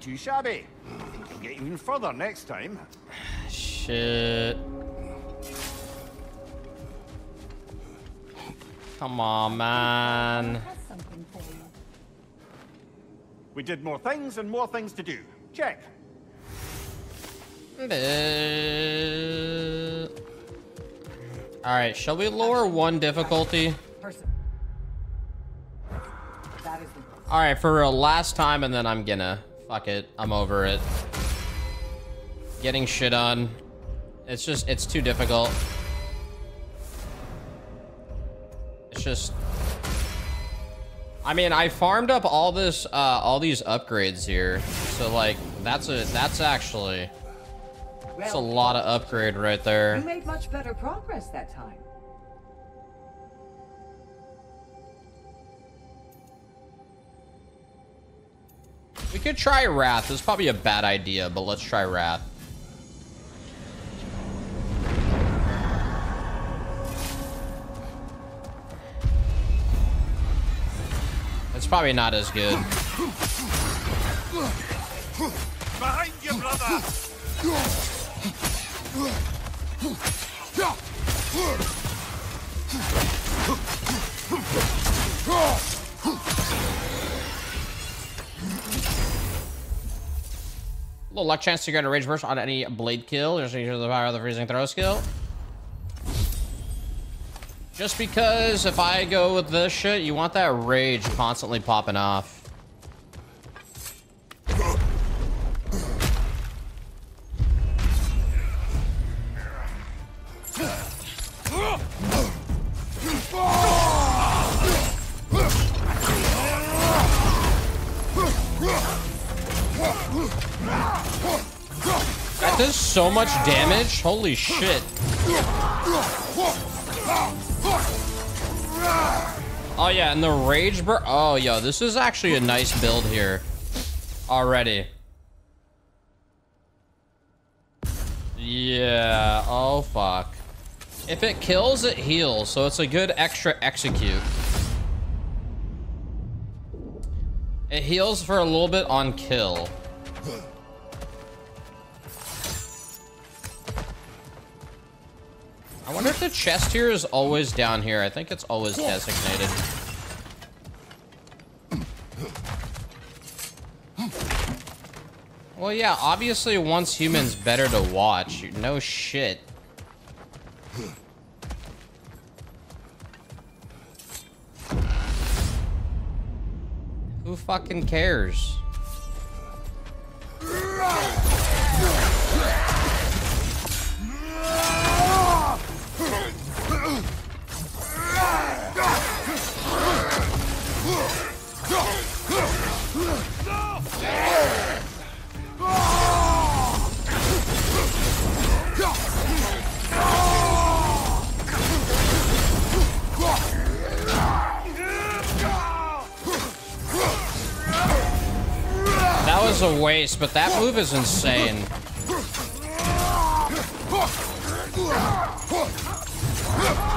too shabby. Think you'll get even further next time. Shit. Come on, man. Has something for you. We did more things and more things to do. Check. All right, shall we lower one difficulty? Person. That is the All right, for a last time, and then I'm gonna fuck it. I'm over it. Getting shit on. It's just, it's too difficult. It's just. I mean, I farmed up all this, uh, all these upgrades here. So like, that's a, that's actually, that's a lot of upgrade right there. You made much better progress that time. We could try Wrath. It's probably a bad idea, but let's try Wrath. It's probably not as good. Behind you, brother! Little luck chance to get a rage burst on any blade kill. Just use the power of the freezing throw skill. Just because if I go with this shit, you want that rage constantly popping off. Does so much damage. Holy shit. Oh yeah, and the rage bur- Oh, yo, this is actually a nice build here. Already. Yeah, oh fuck. If it kills, it heals, so it's a good extra execute. It heals for a little bit on kill. I wonder if the chest here is always down here. I think it's always designated. Well, yeah, obviously once human's better to watch. No shit. Who fucking cares? That was a waste, but that move is insane. Oh!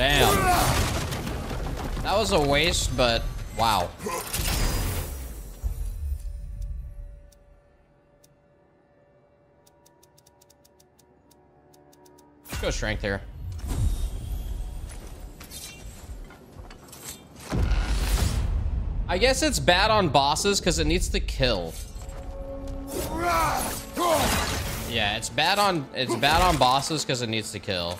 Damn. That was a waste, but wow. Let's go strength here. I guess it's bad on bosses because it needs to kill. Yeah, it's bad on it's bad on bosses because it needs to kill.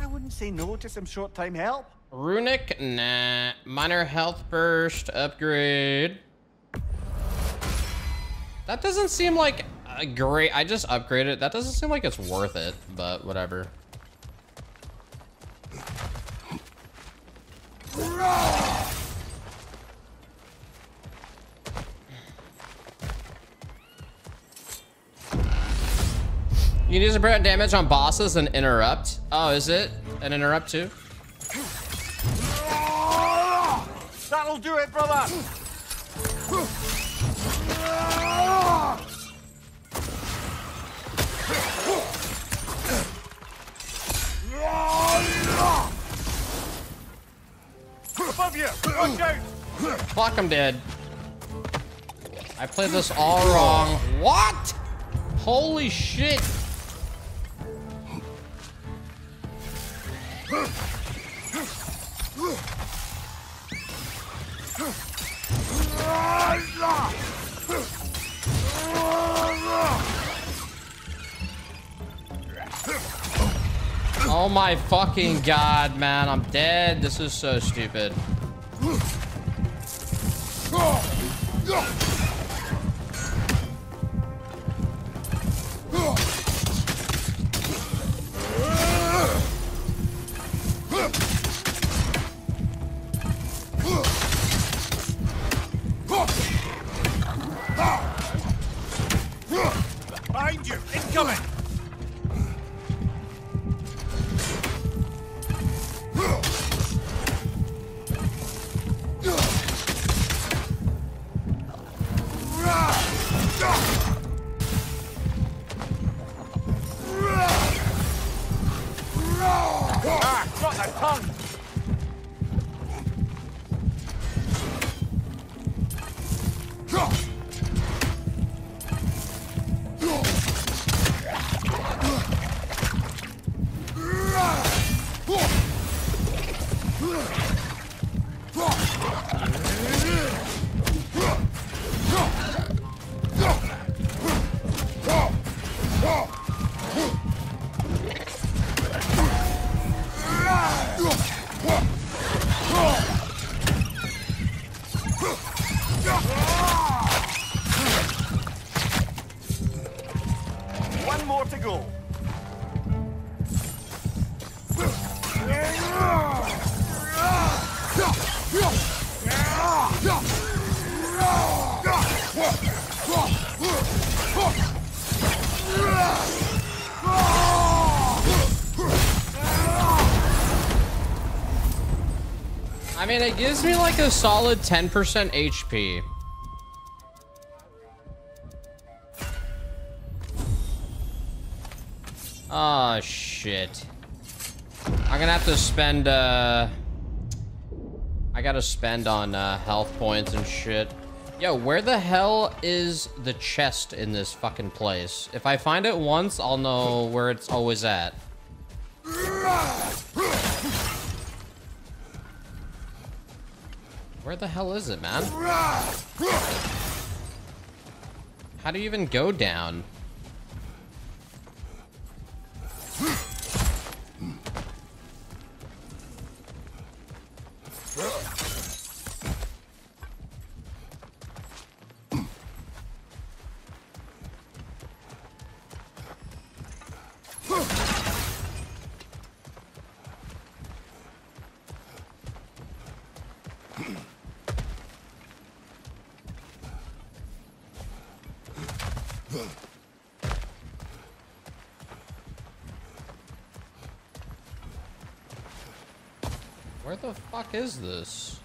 I wouldn't say no to some short-time help. Runic? Nah. Minor health burst. Upgrade. That doesn't seem like a great... I just upgraded. That doesn't seem like it's worth it, but whatever. You can use a prevent damage on bosses and interrupt. Oh, is it an interrupt too? That'll do it, brother! Above you! Watch out! Fuck, I'm dead. I played this all wrong. What? Holy shit. My fucking god, man. I'm dead. This is so stupid. Mean, it gives me like a solid 10% HP. Oh, shit. I'm gonna have to spend, uh... I gotta spend on, uh, health points and shit. Yo, where the hell is the chest in this fucking place? If I find it once, I'll know where it's always at. It, man? How do you even go down? Is this?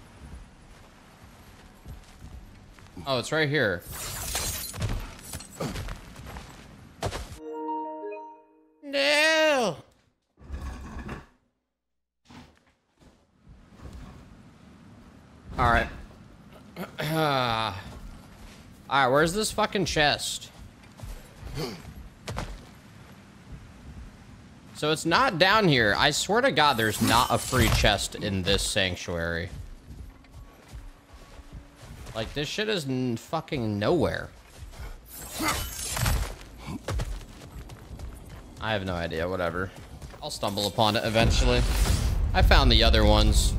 Oh, it's right here. No. All right. Ah. All right, where's this fucking chest? So it's not down here. I swear to God, there's not a free chest in this sanctuary. Like, this shit is fucking nowhere. I have no idea, whatever. I'll stumble upon it eventually. I found the other ones.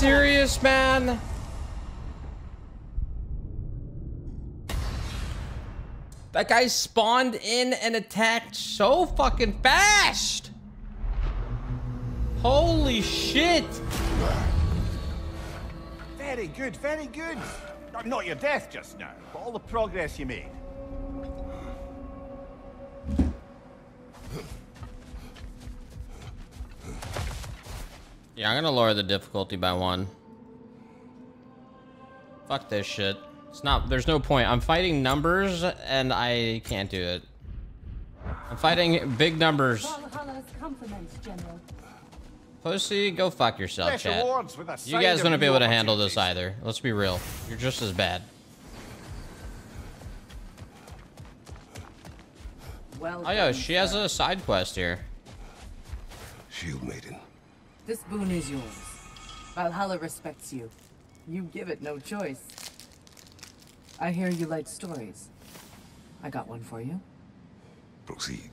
Serious, man? That guy spawned in and attacked so fucking fast. Holy shit. Very good, very good. Not your death just now, but all the progress you made. Yeah, I'm gonna lower the difficulty by one. Fuck this shit. It's not, there's no point. I'm fighting numbers and I can't do it. I'm fighting big numbers. Valhalla's. Pussy, go fuck yourself, chat. awards with a You guys of wouldn't be able to handle this either. Let's be real. You're just as bad. Well Oh, yo, done, she has a side quest here. Shield Maiden. This boon is yours. Valhalla respects you. You give it no choice. I hear you like stories. I got one for you. Proceed.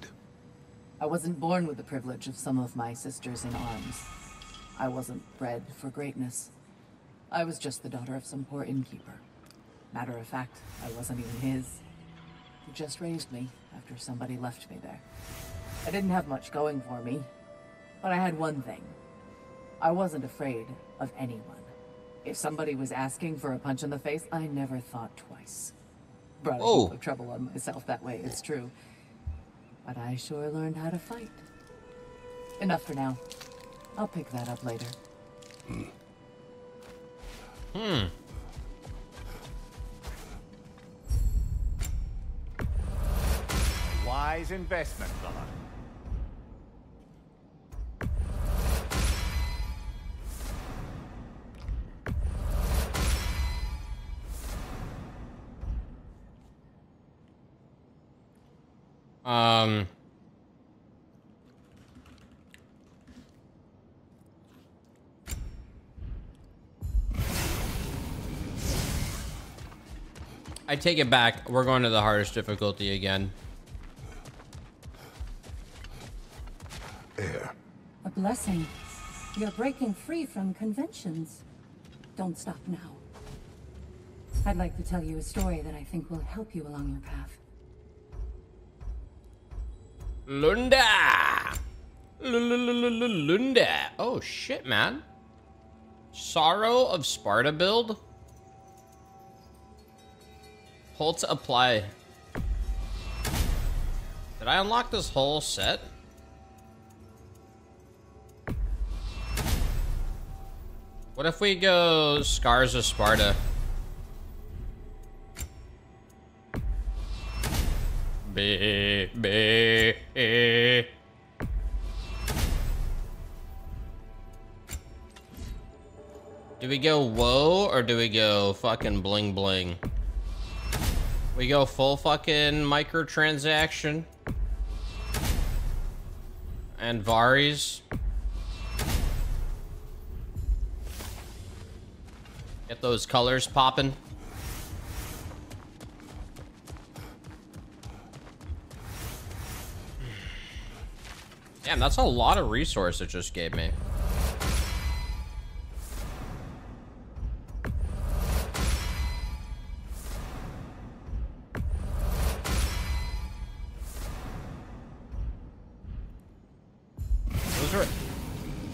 I wasn't born with the privilege of some of my sisters in arms. I wasn't bred for greatness. I was just the daughter of some poor innkeeper. Matter of fact, I wasn't even his. He just raised me after somebody left me there. I didn't have much going for me, but I had one thing. I wasn't afraid of anyone. If somebody was asking for a punch in the face, I never thought twice. Brought a Oh. heap of trouble on myself that way, it's true. But I sure learned how to fight. Enough for now. I'll pick that up later. Hmm. Wise investment, brother. Um. I take it back. We're going to the hardest difficulty again. Air. A blessing. You're breaking free from conventions. Don't stop now. I'd like to tell you a story that I think will help you along your path. Lunda! Lunda! Oh shit, man. Sorrow of Sparta build? Hold to apply. Did I unlock this whole set? What if we go Scars of Sparta? Be. Do we go whoa or do we go fucking bling bling? We go full fucking microtransaction. And Varis. Get those colors popping. Damn, that's a lot of resource it just gave me. Those were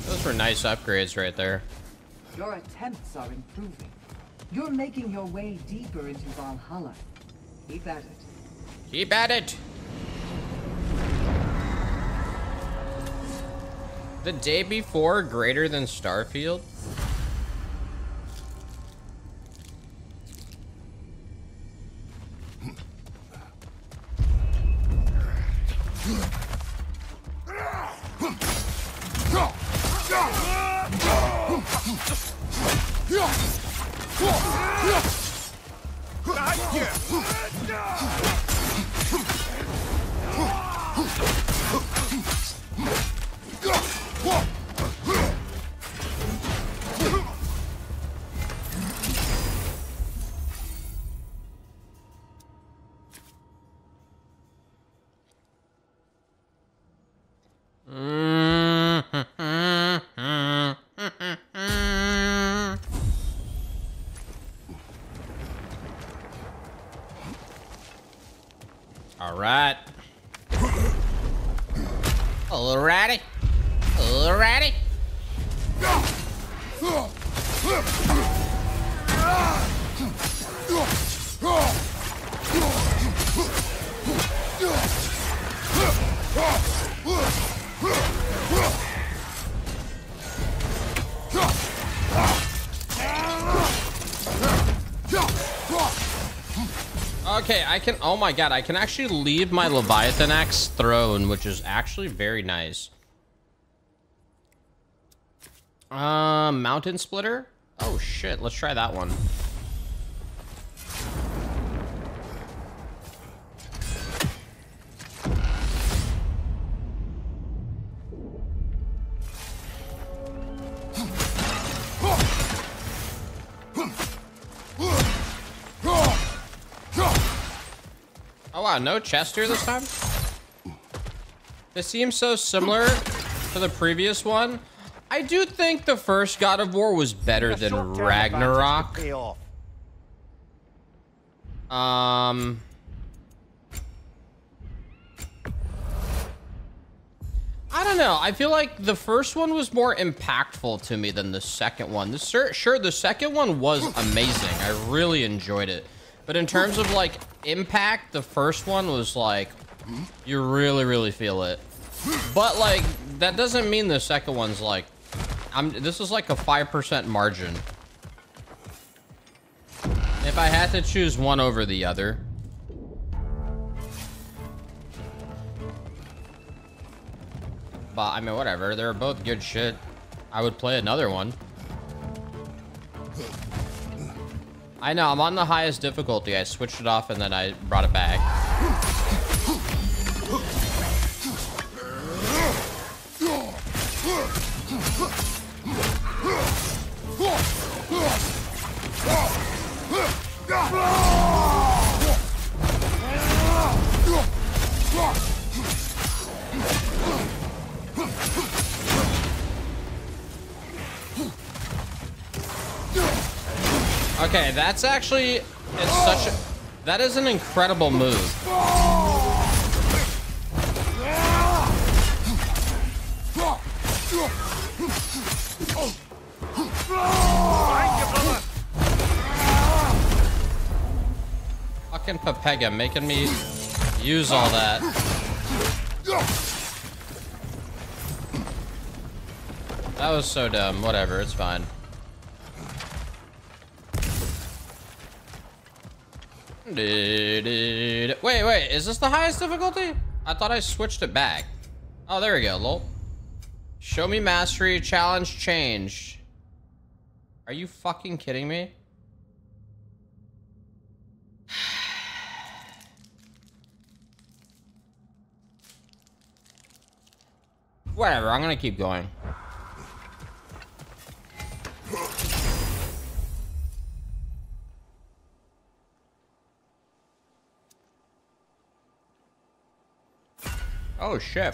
those were nice upgrades right there. Your attempts are improving. You're making your way deeper into Valhalla. Keep at it. Keep at it. The day before greater than Starfield? I can, oh my god, I can actually leave my Leviathan axe thrown, which is actually very nice. Uh, mountain splitter? Oh shit, let's try that one. Wow, no chest here this time? This seems so similar to the previous one. I do think the first God of War was better than Ragnarok. advantage to pay off. Um. I don't know. I feel like the first one was more impactful to me than the second one. The sure, sure the second one was amazing. I really enjoyed it. But in terms of like impact, the first one was like you really really feel it. But like that doesn't mean the second one's like I'm this is like a 5% margin. If I had to choose one over the other. But, I mean, whatever. They're both good shit. I would play another one. I know, I'm on the highest difficulty. I switched it off and then I brought it back. Ah! Okay, that's actually it's such a that is an incredible move. Fucking Pepega making me use all that. That was so dumb. Whatever, it's fine. Wait, wait, is this the highest difficulty? I thought I switched it back. Oh, there we go, lol. Show me mastery, challenge changed. Are you fucking kidding me? Whatever, I'm gonna keep going. Oh shit.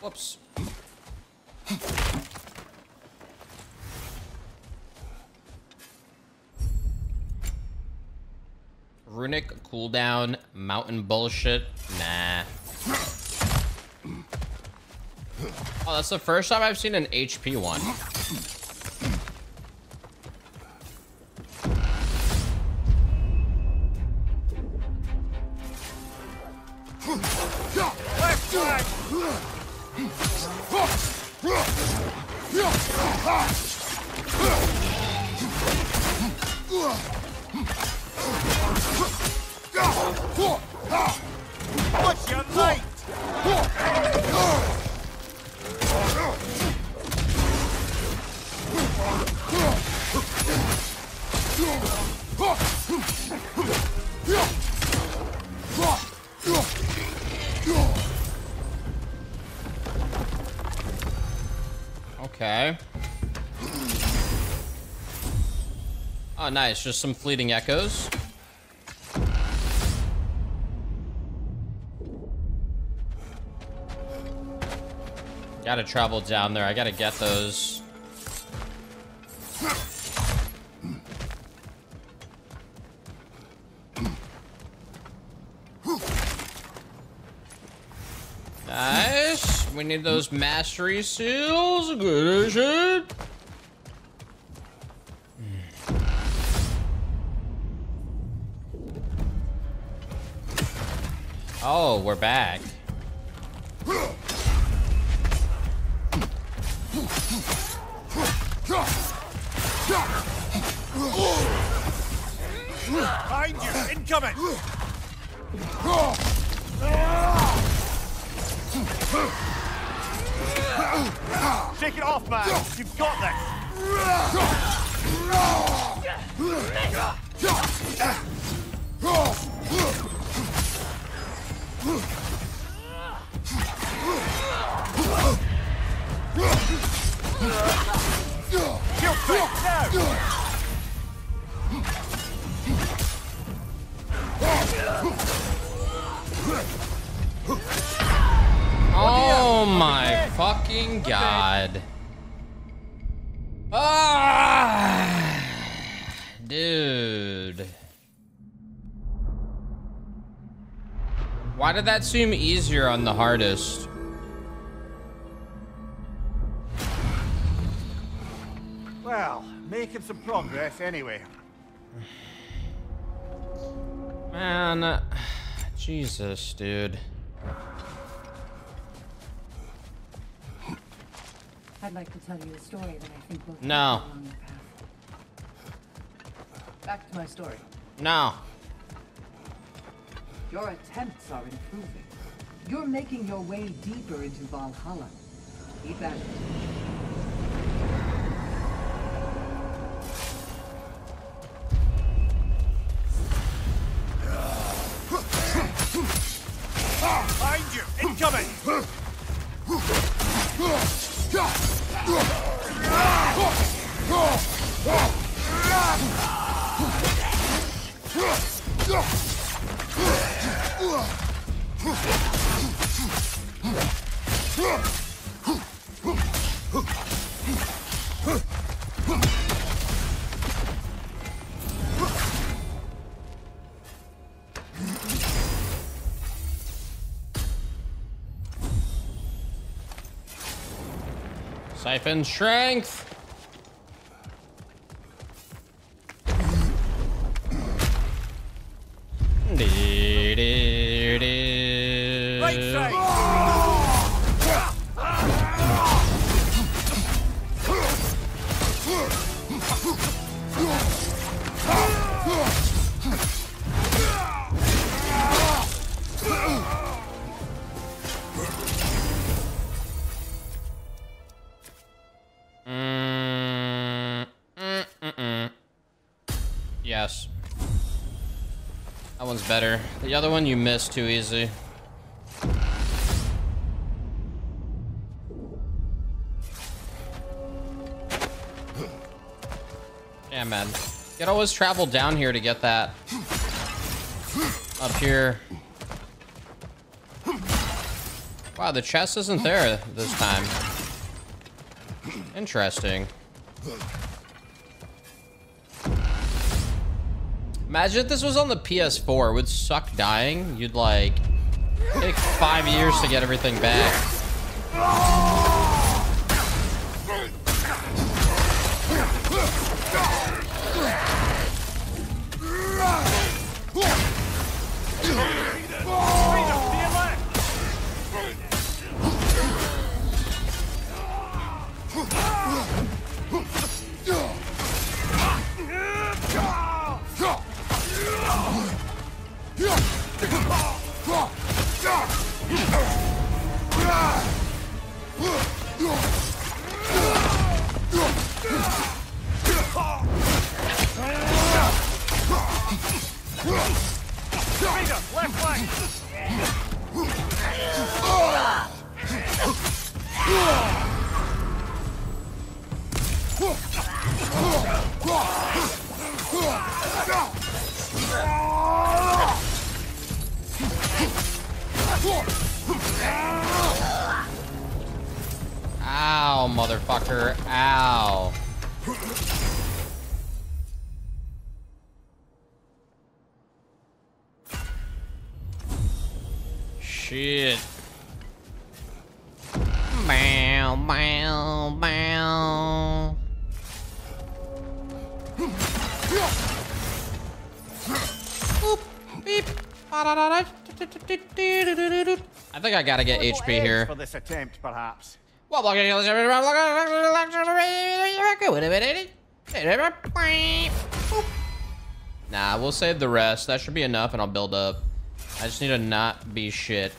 Whoops. Runic cooldown, mountain bullshit. Nah. Oh, that's the first time I've seen an HP one. What's your light? Okay. Oh, nice. Just some fleeting echoes. Gotta travel down there. I gotta get those. Nice. We need those mastery seals. Good as shit. Oh, we're back. Shake it off, man! You've got this! Oh my fucking god. Ah, dude. Why did that seem easier on the hardest? Well, making some progress anyway. Man, uh, Jesus, dude. I'd like to tell you a story that I think will help No. you along your path. Back to my story. No. Your attempts are improving. You're making your way deeper into Valhalla. Keep at. Siphon strength. The other one you missed too easy. Yeah, man. You could always travel down here to get that. Up here. Wow, the chest isn't there this time. Interesting. Imagine if this was on the PS4. It would suck dying. You'd like take five years to get everything back. I think I gotta get HP here. For this attempt, perhaps. Nah, we'll save the rest. That should be enough and I'll build up. I just need to not be shit.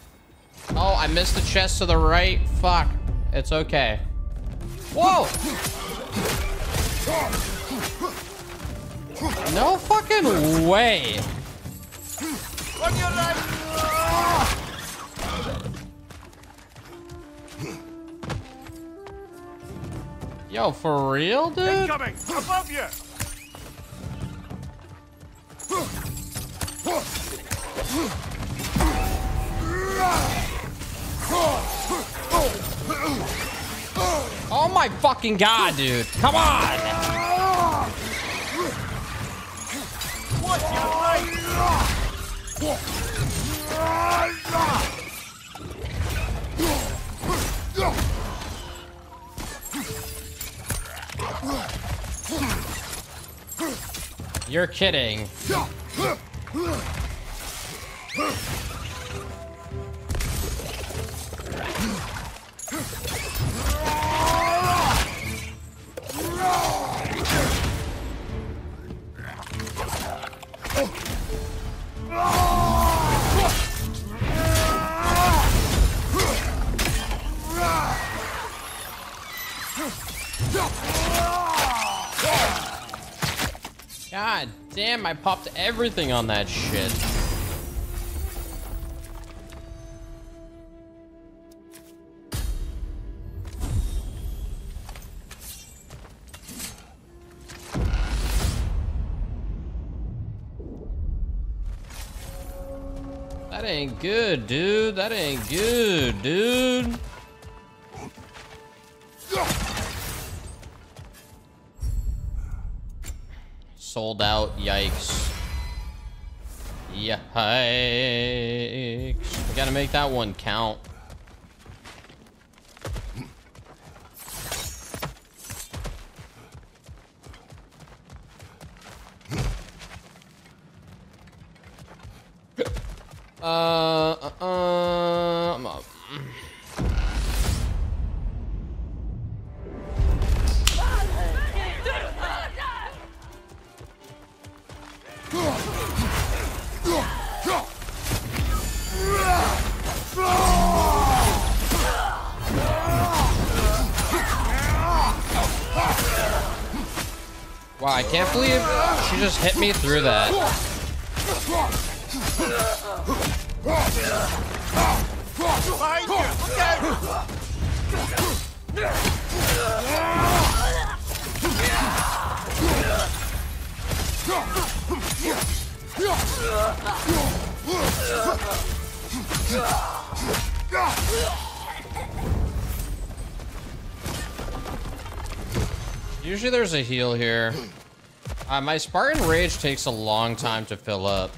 Oh, I missed the chest to the right. Fuck. It's okay. Whoa! No fucking way. Yo, for real, dude? Incoming! Above you! Oh my fucking god, dude. Come on! Right! You're kidding. God damn, I popped everything on that shit. That ain't good, dude. That ain't good, dude. Sold out. Yikes. Yikes. We gotta make that one count. Uh, uh, uh, I'm up. Wow, I can't believe she just hit me through that. Behind! Usually there's a heal here. Uh, my Spartan Rage takes a long time to fill up.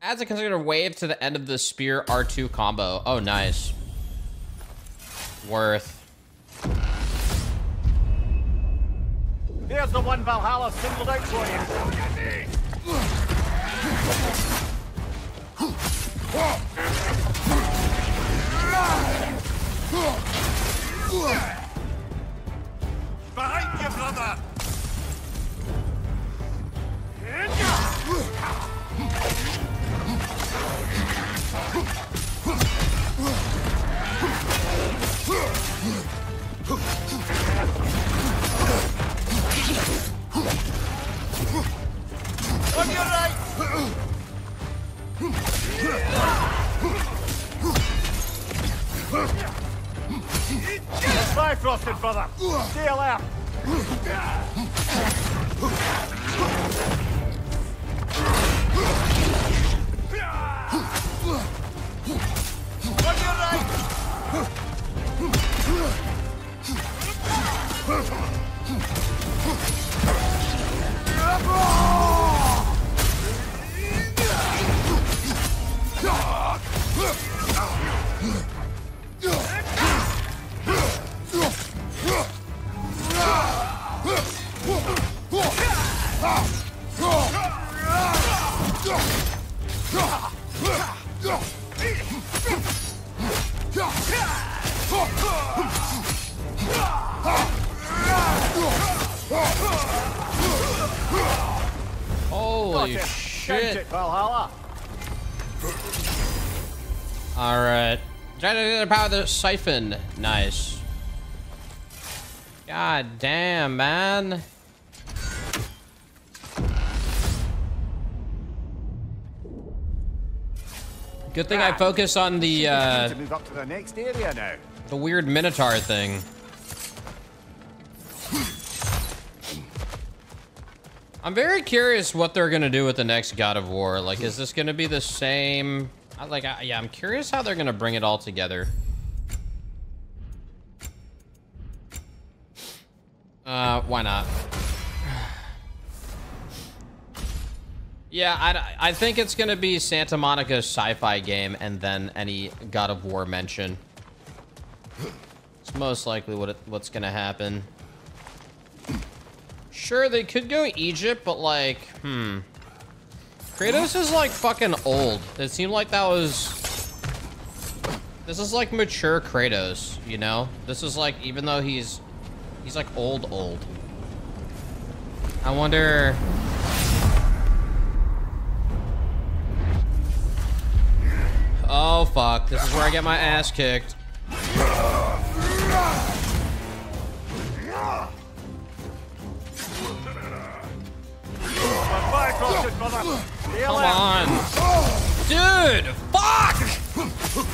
Adds a considered wave to the end of the Spear R2 combo. Oh, nice. Worth. There's the one Valhalla singled out for you. The power of the siphon. Nice. God damn, man. Good thing I focus on the uh, move up to the next area now. the weird Minotaur thing. I'm very curious what they're gonna do with the next God of War. Like, is this gonna be the same? I, like, I, yeah, I'm curious how they're gonna bring it all together. Uh, why not? Yeah, I, I think it's gonna be Santa Monica's sci-fi game and then any God of War mention. It's most likely what it, what's gonna happen. Sure, they could go Egypt, but like, hmm. Kratos is like fucking old. It seemed like that was... This is like mature Kratos, you know? This is like, even though he's... He's like old, old. I wonder... Oh, fuck. This is where I get my ass kicked. Come on. Dude, fuck!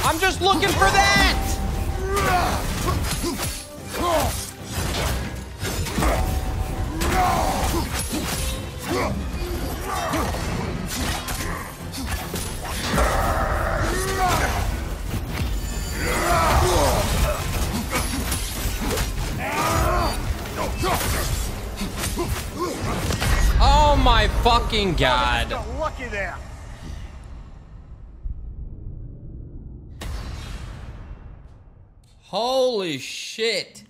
I'm just looking for that! Oh my fucking god. Got lucky there. Holy shit.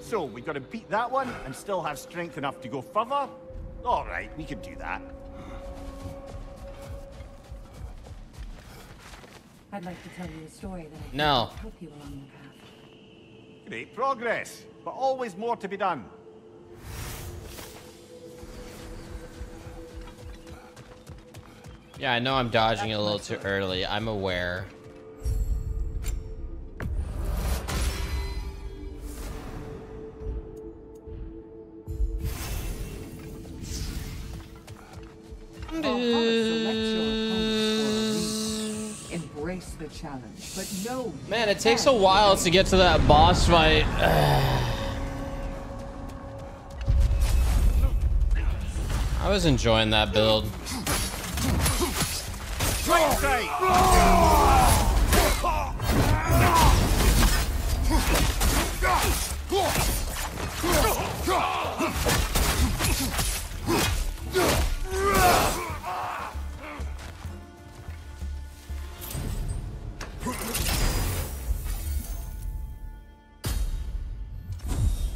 So, we got to beat that one and still have strength enough to go further? All right, we can do that. I'd like to tell you a story that I think No. help you along the path. Great progress, but always more to be done. Yeah, I know I'm dodging a little too early. I'm aware. Oh, Valhalla Embrace the challenge, but know Man, it takes a while to get to that boss fight. I was enjoying that build.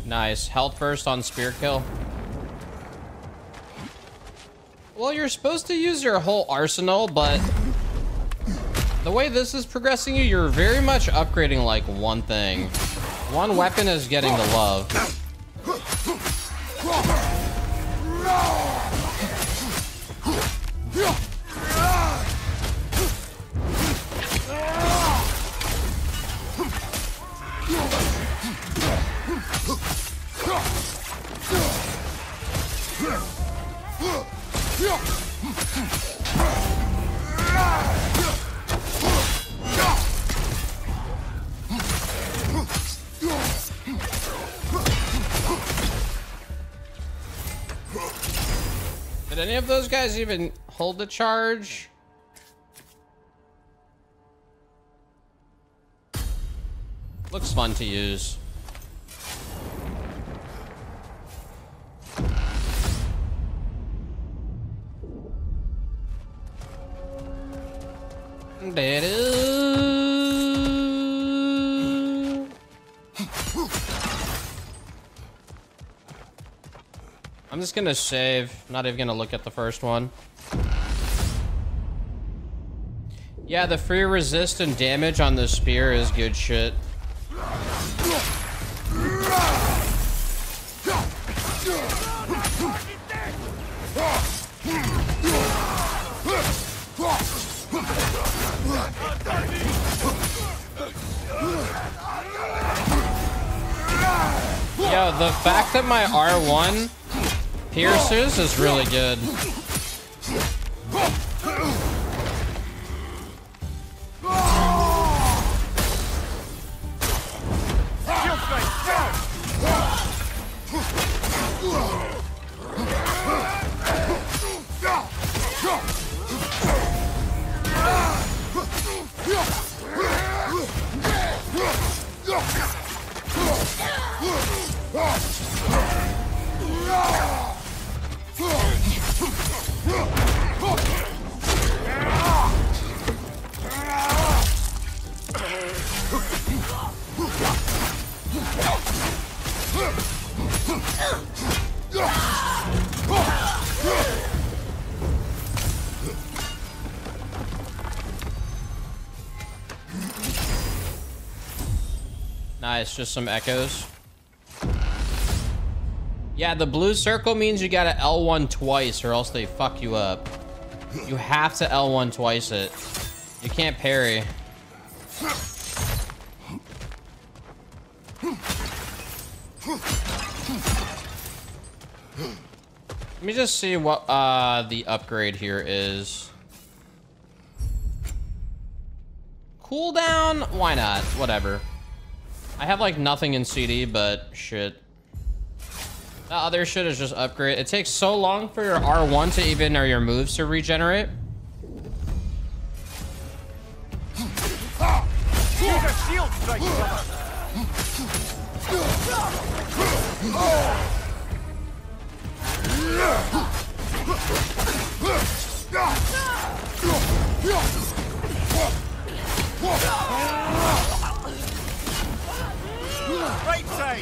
Nice. Health first on spear kill. Well, you're supposed to use your whole arsenal, but the way this is progressing you, you're very much upgrading like one thing. One weapon is getting the love. Guys even hold the charge? Looks fun to use. I'm just gonna save. Not even gonna look at the first one. Yeah, the free resist and damage on the spear is good shit. Yo, the fact that my R1 pierces is really good. Just some echoes. Yeah, the blue circle means you gotta L1 twice or else they fuck you up. You have to L1 twice it. You can't parry. Let me just see what uh, the upgrade here is. Cooldown? Why not? Whatever. I have like nothing in CD, but shit. The other shit is just upgrade. It takes so long for your R1 to even, or your moves to regenerate. Use a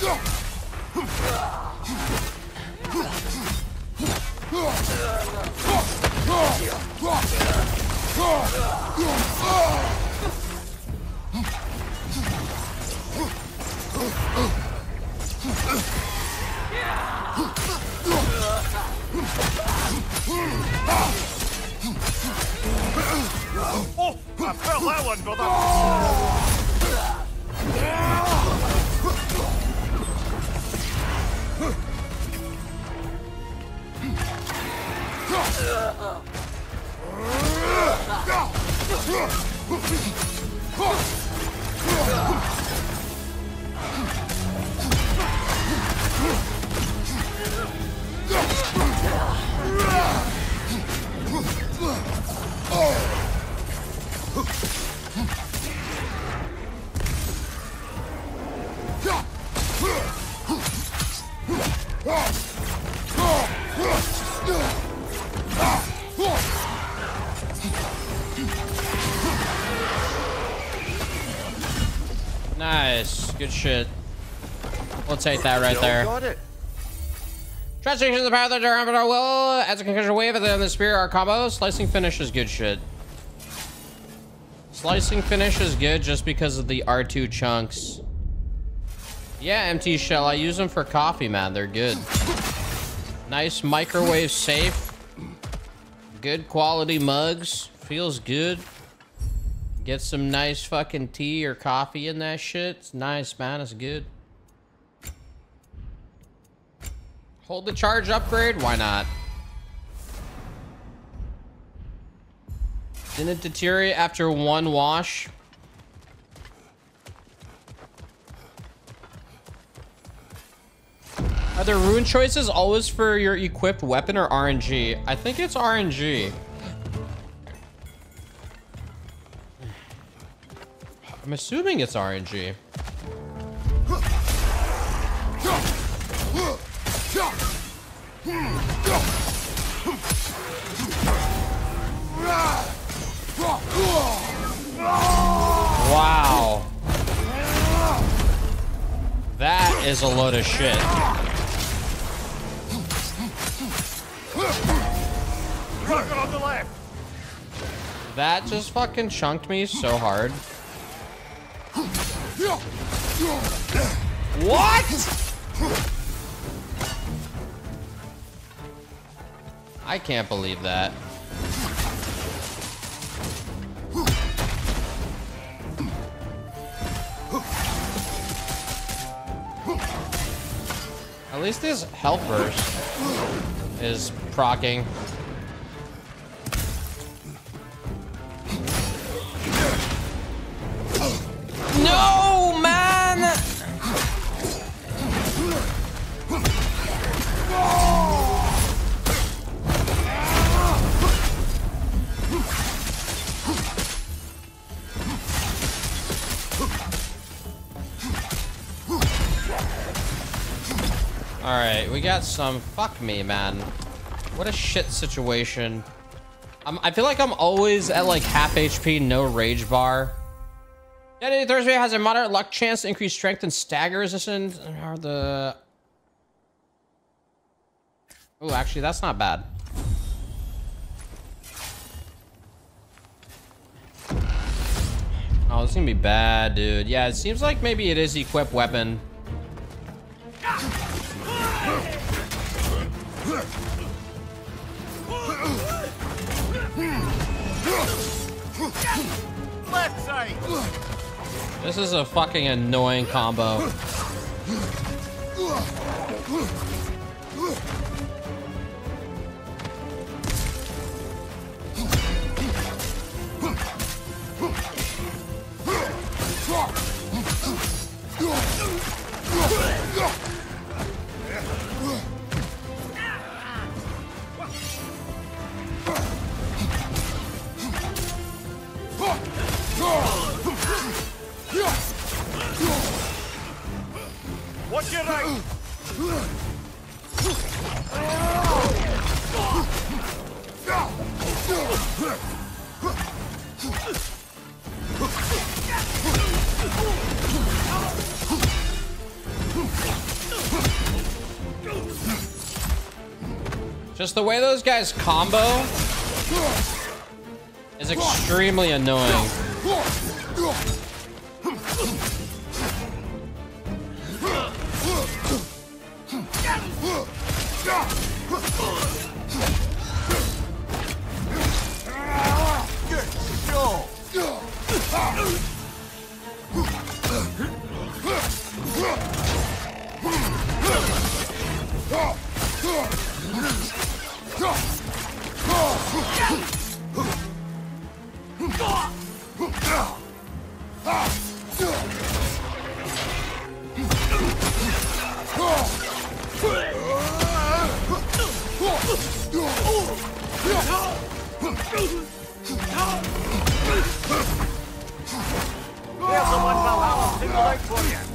shield Oh, I felt that one, brother! Nice. Good shit. We'll take that right there. Translation of the power of the Duramator will as a concussion wave and then the spear are combo. Slicing finish is good shit. Slicing finish is good just because of the R2 chunks. Yeah, MT shell. I use them for coffee, man. They're good. Nice microwave safe. Good quality mugs. Feels good. Get some nice fucking tea or coffee in that shit. It's nice, man. It's good. Hold the charge upgrade? Why not? Didn't it deteriorate after one wash? Are the rune choices always for your equipped weapon or RNG? I think it's RNG. I'm assuming it's RNG. Wow. That is a load of shit. That just fucking chunked me so hard. What? I can't believe that. At least his health burst is procking. No, man! Alright, we got some... Fuck me, man. What a shit situation. I'm, I feel like I'm always at like half HP, no rage bar. Yeah, Thursday has a moderate luck chance to increase strength and stagger resistance. Are the... Oh, actually, that's not bad. Oh, this is gonna be bad, dude. Yeah, it seems like maybe it is equip weapon. This is a fucking annoying combo. Watch your right. Just the way those guys combo is extremely annoying. Good. Here's the one Valhalla singled out for you.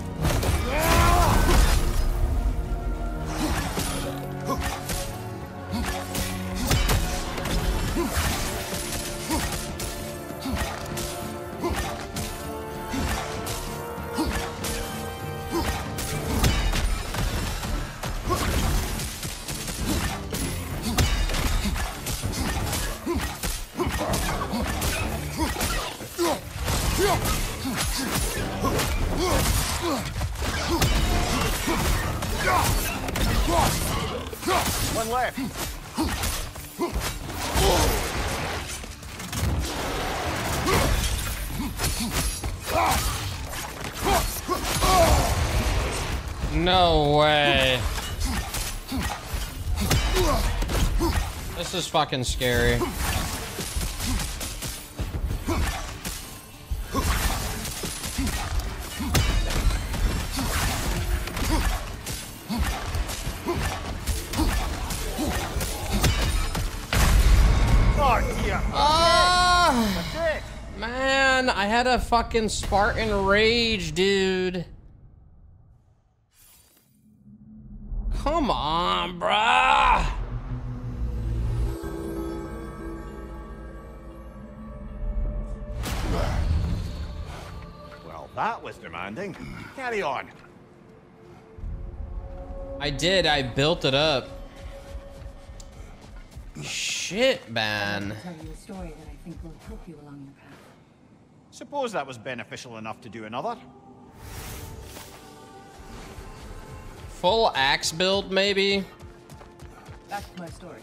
Fucking scary. Oh, dear. Ah, man, I had a fucking Spartan rage, dude. Carry on. I did. I built it up. Shit, man. I'll tell you a story that I think will help you along your path. Suppose that was beneficial enough to do another. Full axe build, maybe? Back to my story.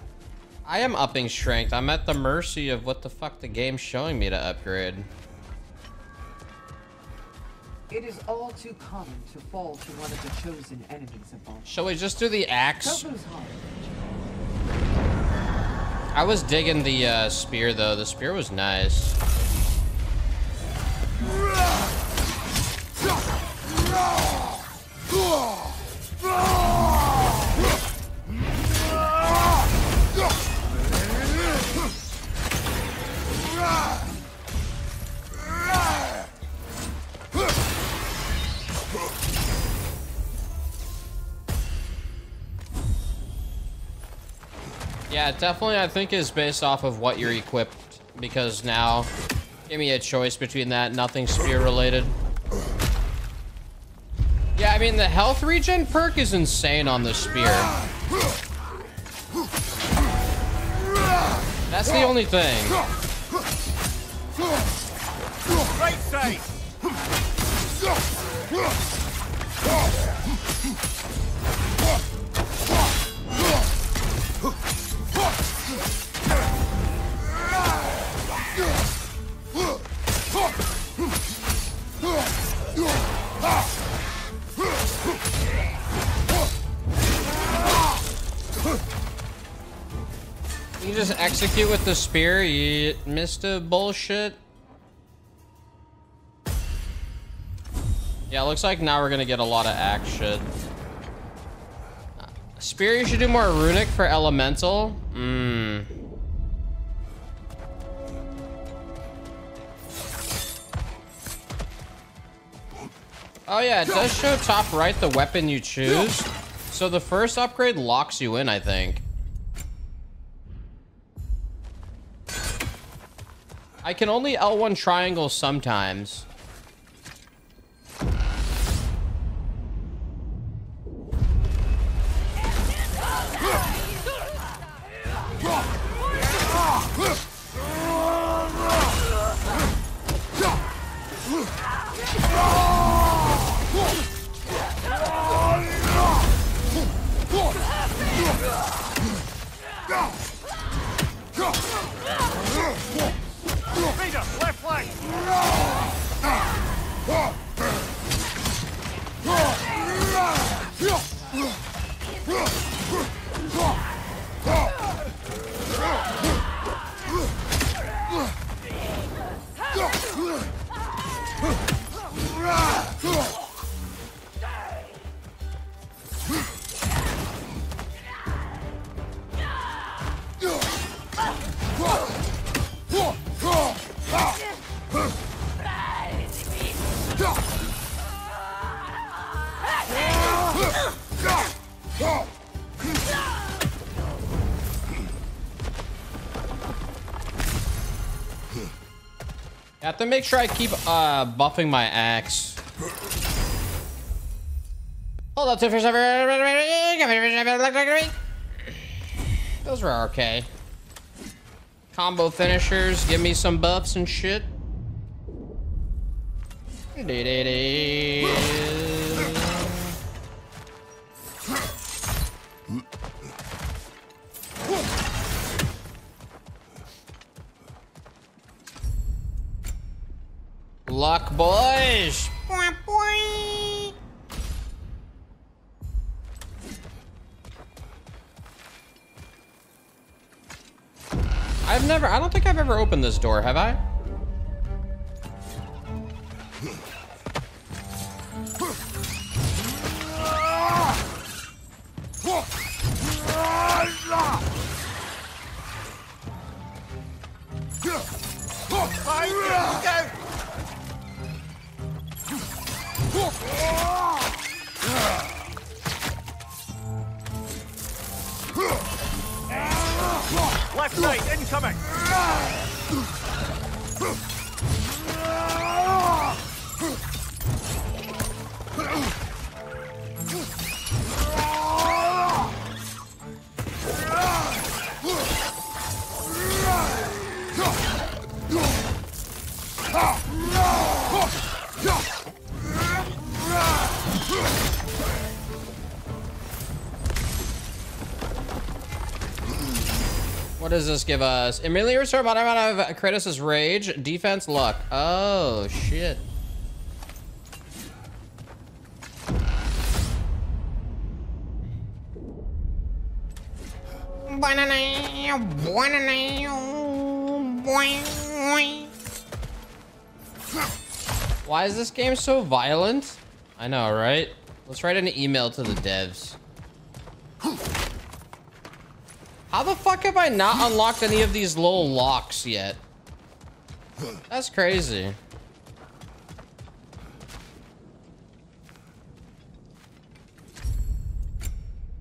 I am upping strength. I'm at the mercy of what the fuck the game's showing me to upgrade. It is all too common to fall to one of the chosen enemies of all. Shall we just do the axe? Don't lose heart. I was digging the uh, spear, though. The spear was nice. Yeah, definitely I think is based off of what you're equipped because now give me a choice between that nothing spear related. Yeah, I mean the health regen perk is insane on the spear. That's the only thing. Right side! You just execute with the spear, you missed a bullshit. Yeah, looks like now we're gonna get a lot of. Uh, Spear, you should do more runic for elemental. Mmm. Oh yeah, it does show top right the weapon you choose. So the first upgrade locks you in, I think. I can only L1 triangle sometimes. Peter, I have to make sure I keep uh, buffing my axe. Hold up, Those were okay. Combo finishers, give me some buffs and shit. Luck boys. I've never, I don't think I've ever opened this door, have I? Left side, incoming! What does this give us? Immediately restore bottom out of Kratos' rage, defense, luck. Oh, shit. Why is this game so violent? I know, right? Let's write an email to the devs. How the fuck have I not unlocked any of these little locks yet? That's crazy.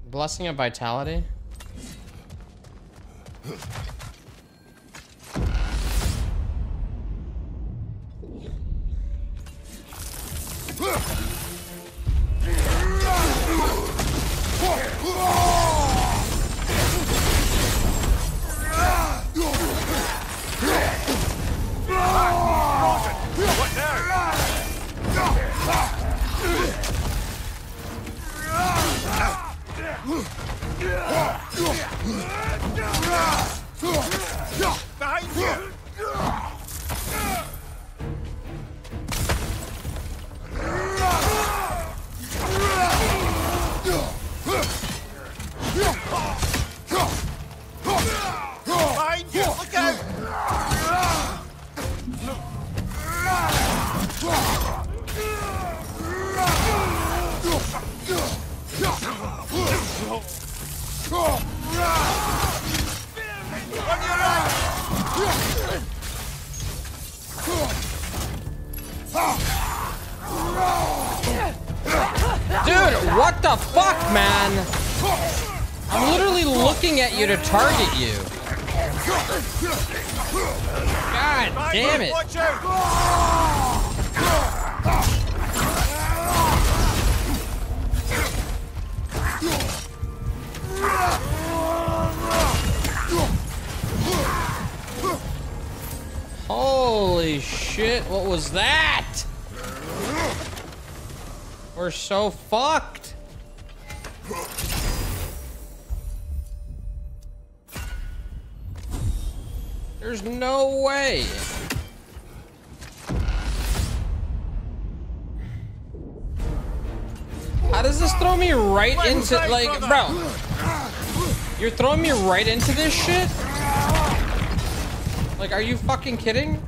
Blessing of Vitality? Look out! Dude, what the fuck, man? I'm literally looking at you to target you. God damn it. Holy shit, what was that? We're so fucked. There's no way. How does this throw me right into, like, bro? You're throwing me right into this shit? Like, are you fucking kidding?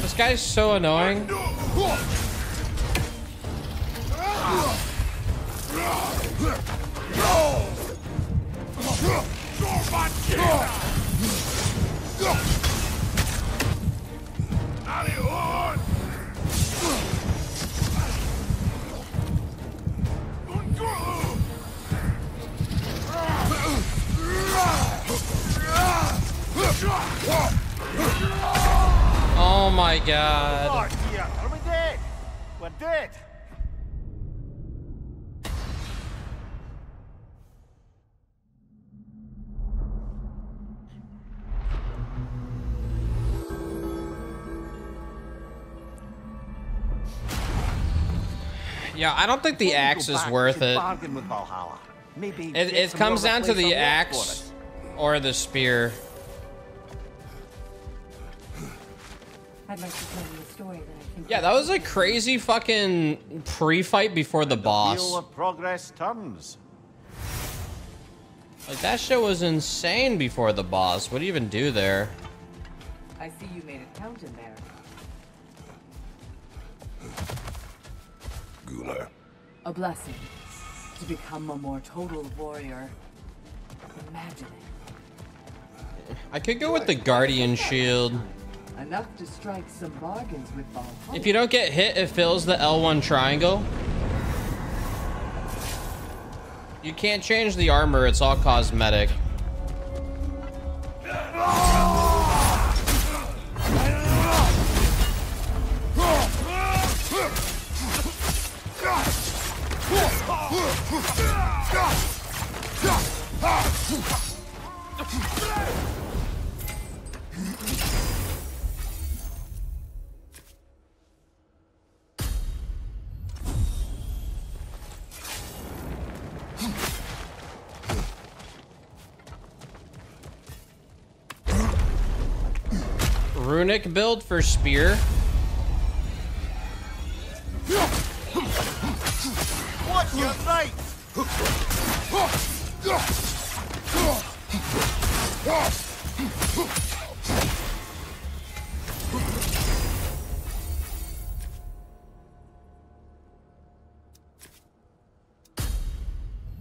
This guy's so annoying. My god. Are we dead? We're dead. Yeah, I don't think the axe is worth it. Bargain with Valhalla. Maybe It, it comes down to the axe or the spear. I'd like to tell you a story that I think. Yeah, that was a crazy fucking pre-fight before the The boss. wheel of progress turns. Like that shit was insane before the boss. What do you even do there? I see you made it count in there. Gunnar. A blessing. To become a more total warrior. Imagine it. I could go with the guardian shield. Enough to strike some bargains with Valhalla. If you don't get hit, it fills the L1 triangle. You can't change the armor, it's all cosmetic. runic build for spear. Watch your right!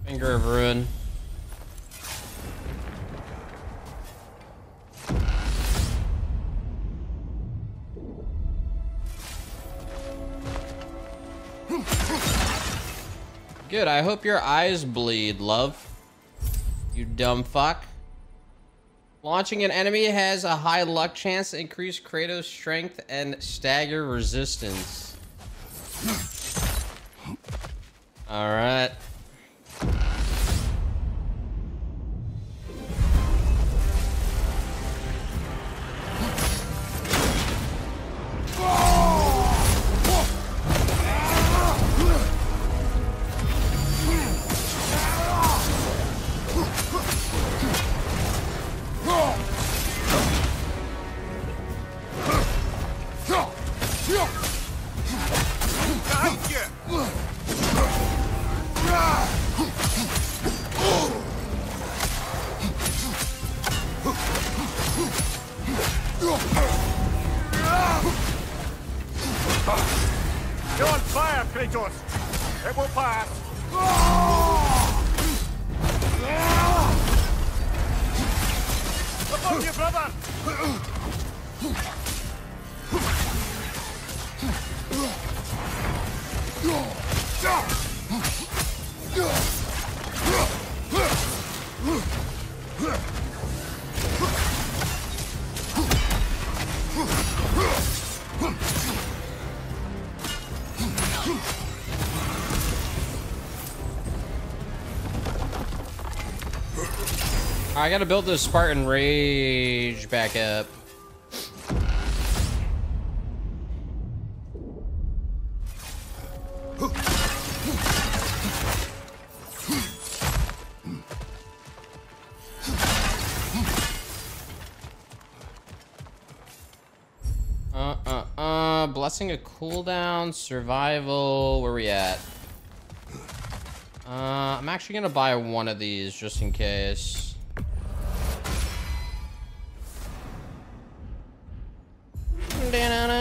Finger of ruin. Good, I hope your eyes bleed, love. You dumb fuck. Launching an enemy has a high luck chance to increase Kratos' strength and stagger resistance. Alright. Fire, It will pass! Above you, brother! I gotta build this Spartan Rage back up. Uh, uh, uh, blessing a cooldown, survival, where we at? Uh, I'm actually gonna buy one of these just in case. Stronger!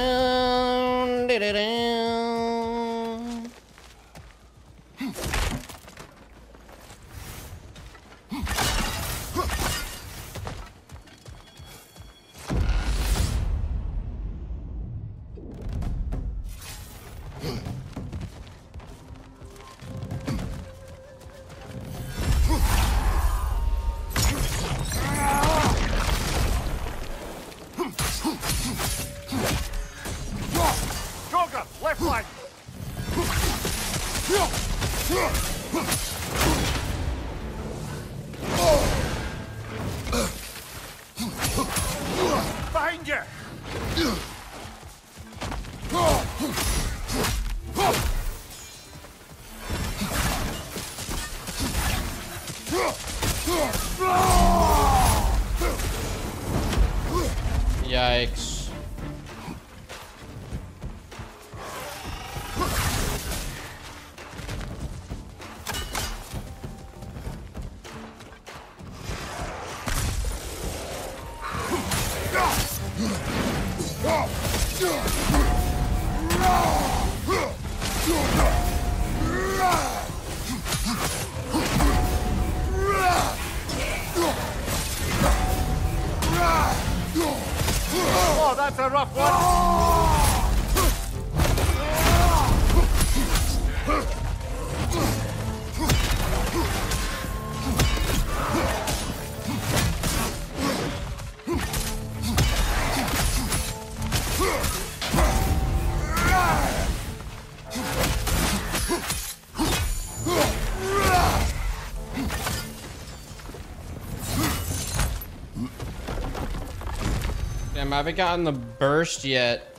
I haven't gotten the burst yet.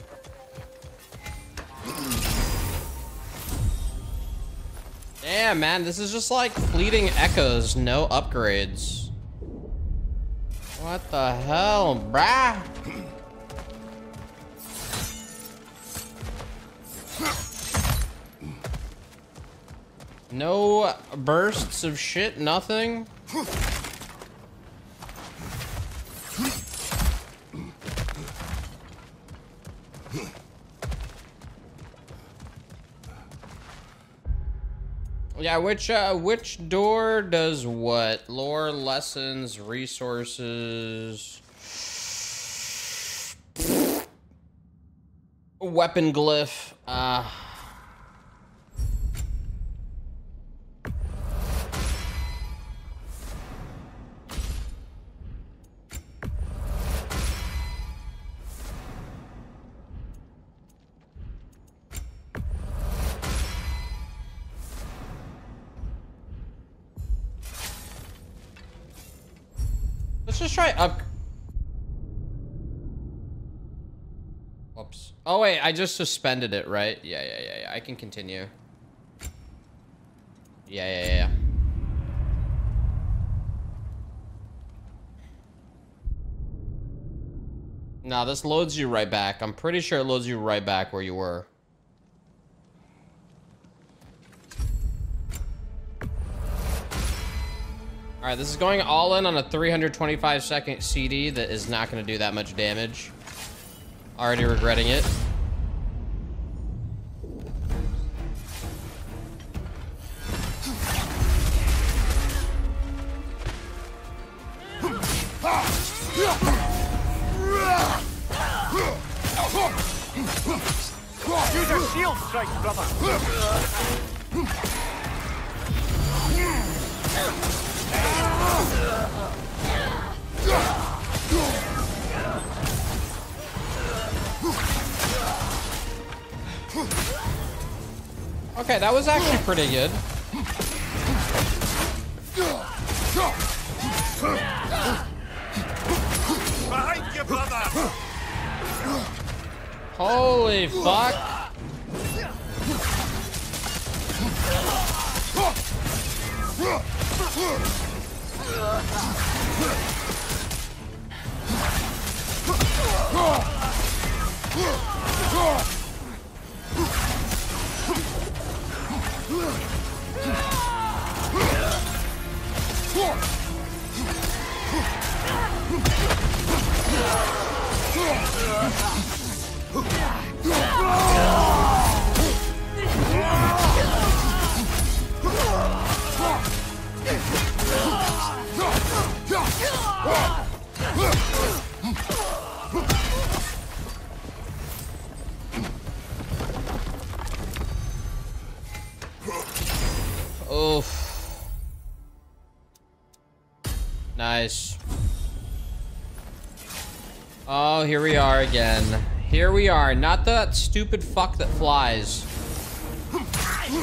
Damn, man, this is just like fleeting echoes, no upgrades. What the hell, bruh? No bursts of shit, nothing. Yeah, which uh which door does what? Lore, lessons, resources. Weapon glyph. Uh Oh wait, I just suspended it, right? Yeah, yeah, yeah, yeah. I can continue. Yeah, yeah, yeah. Nah, this loads you right back. I'm pretty sure it loads you right back where you were. All right, this is going all in on a 325 second CD that is not going to do that much damage. Already regretting it. Use your shield strike, brother. Okay, that was actually pretty good. Behind you, brother. Holy fuck. Huh! Oof. Nice. Oh, here we are again. Here we are. Not that stupid fuck that flies. Behind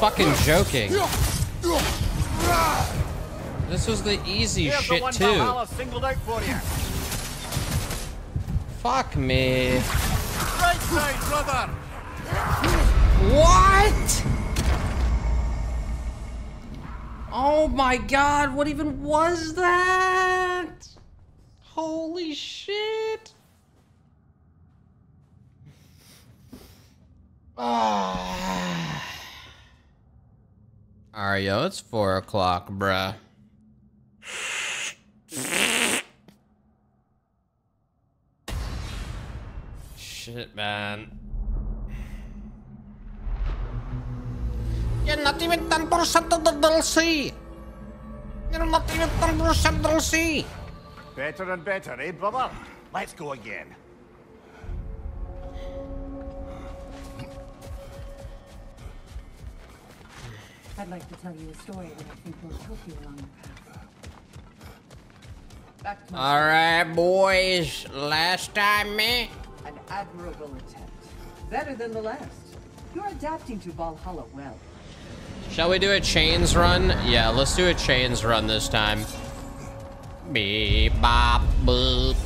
fucking joking. This was the easy Here's shit one too. Singled out for you. Fuck me. Right side, brother. What? Oh my god, what even was that? Holy shit. Ah. Alright, yo, it's four o'clock, bruh. Shit, man. You're not even 10% of the DLC! You're not even 10% DLC! Better and better, eh, brother? Let's go again. I'd like to tell you a story that I think will help you along the path. Back to my All right, boys. Last time, me. An admirable attempt. Better than the last. You're adapting to Valhalla well. Shall we do a chains run? Yeah, let's do a chains run this time. Beep, bop, boop.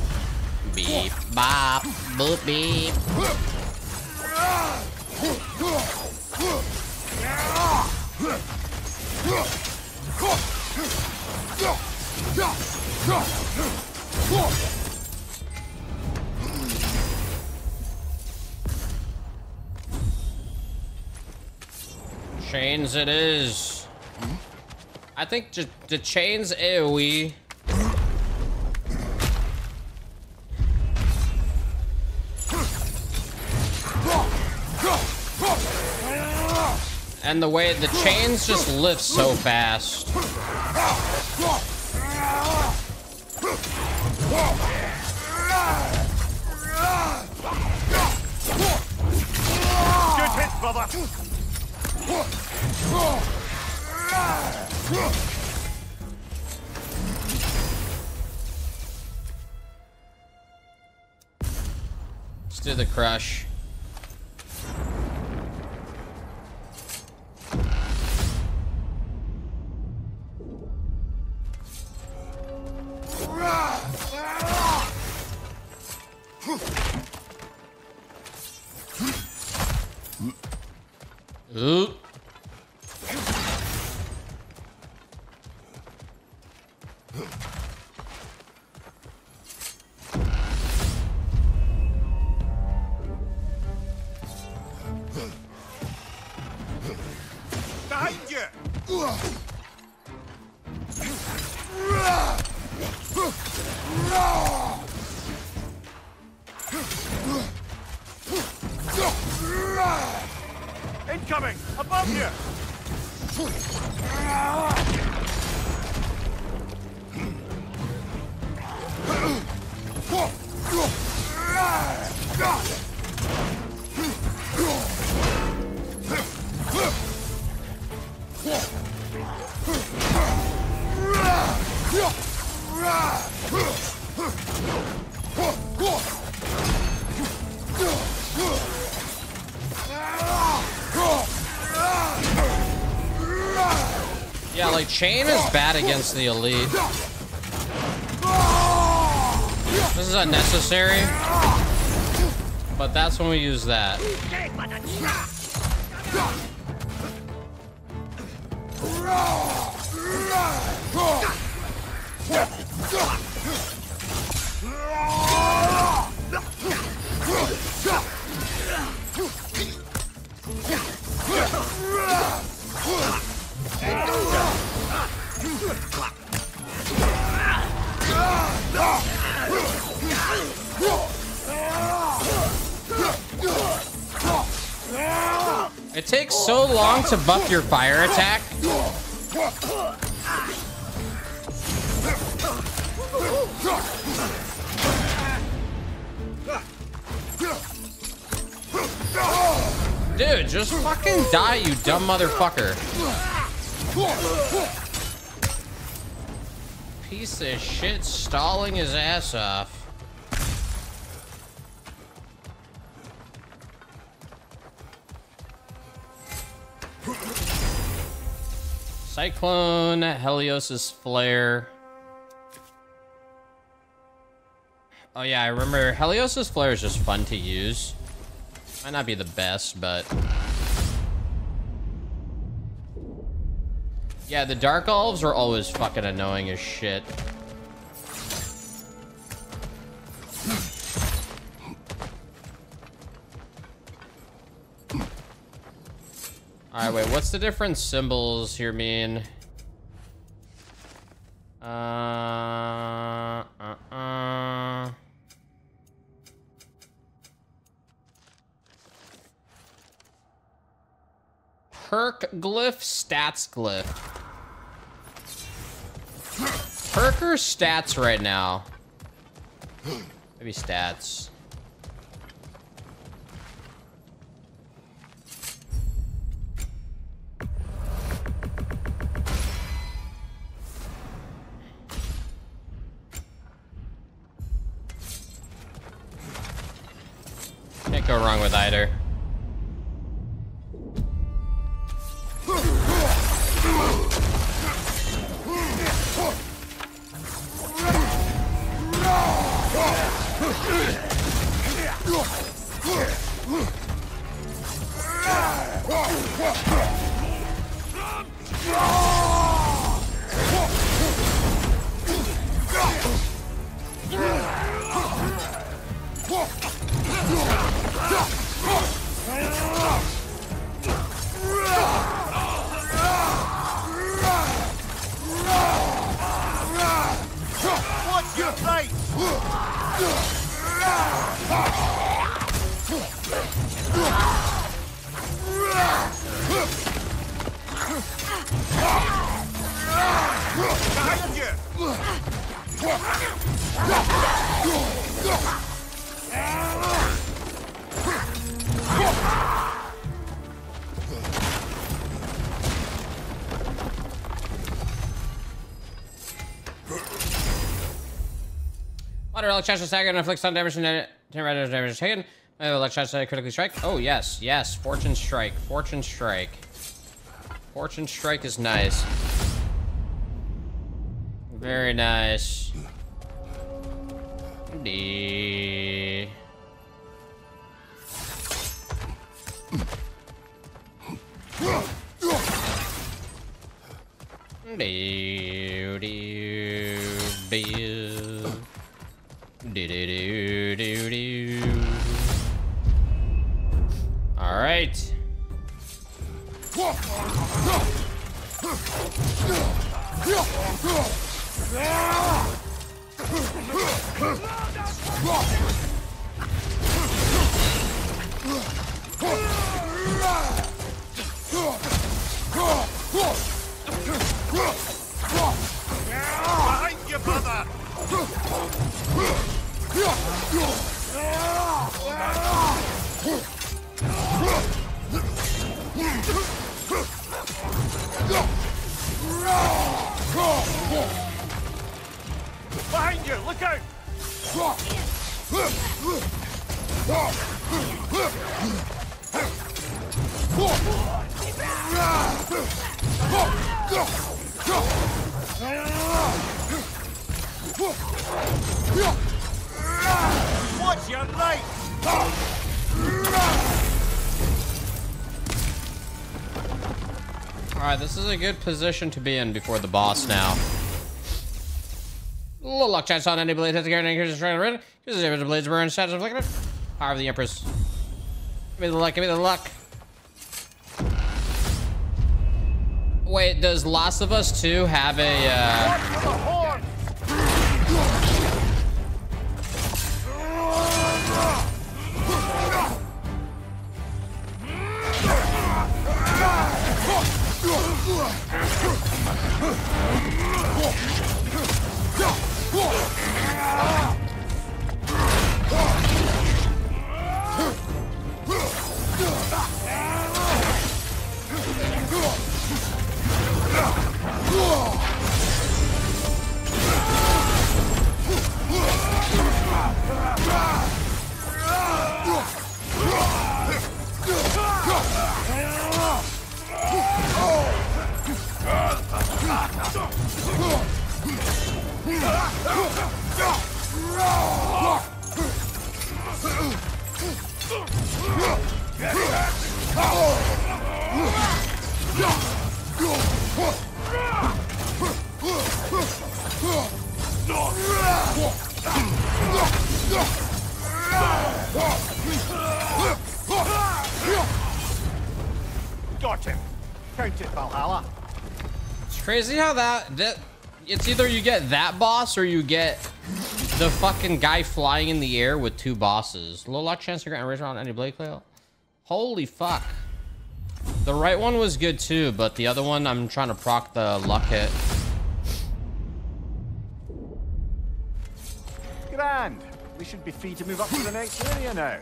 Beep, bop, boop, beep. Chains it is. I think the chains eh, AoE. And the way the chains just lift so fast. Good hit, brother. Let's do the crush. Oop. Incoming! Above you! Yeah, like chain is bad against the elite. This is unnecessary. But that's when we use that. To buff your fire attack. Dude, just fucking die, you dumb motherfucker. Piece of shit stalling his ass off. Cyclone, Helios' Flare. Oh yeah, I remember Helios' Flare is just fun to use. Might not be the best, but... Yeah, the Dark Elves are always fucking annoying as shit. Alright, wait, what's the different symbols here mean? Uh, uh, uh. Perk glyph, stats glyph. Perk or stats right now? Maybe stats. Go wrong with either. Face! Behind you! Water electricity second inflicts some damage and then damage is taken. Electricity critically strike. Oh yes, yes. Fortune strike. Fortune strike. Fortune strike is nice. Very nice. Indeed. Do, do. All right. Behind you, look out! Watch your right! All right, this is a good position to be in before the boss now. Little luck chance on any blade has the guarantee increases strength and red. Uses the blades burn status inflicted. Power of the Empress. Give me the luck, give me the luck. Wait, does Last of Us 2 have a, uh... Got him! Count it, Valhalla! It's crazy how that, that... It's either you get that boss or you get the fucking guy flying in the air with two bosses. Low luck chance to grant original on any blade clay. Holy fuck. The right one was good too, but the other one, I'm trying to proc the luck hit. Grand! We should be free to move up to the next area now.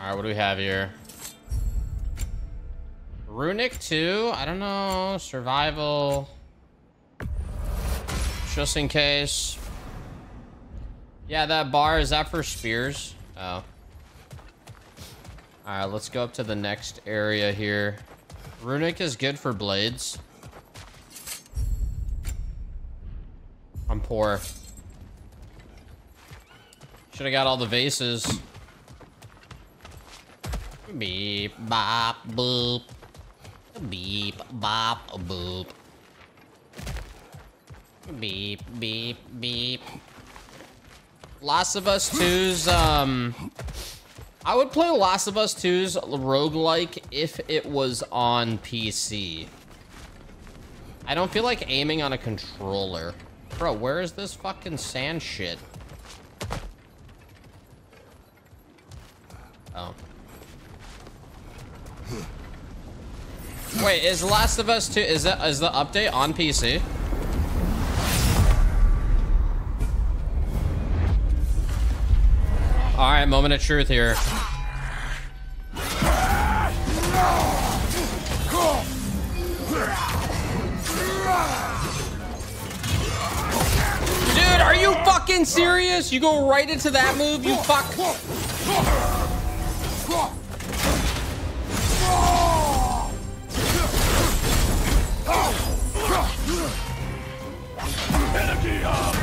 All right, what do we have here? Runic 2? I don't know. Survival. Just in case. Yeah, that bar, is that for spears? Oh. Alright, let's go up to the next area here. Runic is good for blades. I'm poor. Should have got all the vases. Beep, bop, boop. Beep, bop, boop. Beep, beep, beep. Last of Us 2's, um... I would play Last of Us 2's roguelike if it was on PC. I don't feel like aiming on a controller. Bro, where is this fucking sand shit? Oh. Wait, is Last of Us 2, is that is the update on PC? All right, moment of truth here. Dude, are you fucking serious? You go right into that move, you fuck. Energy up!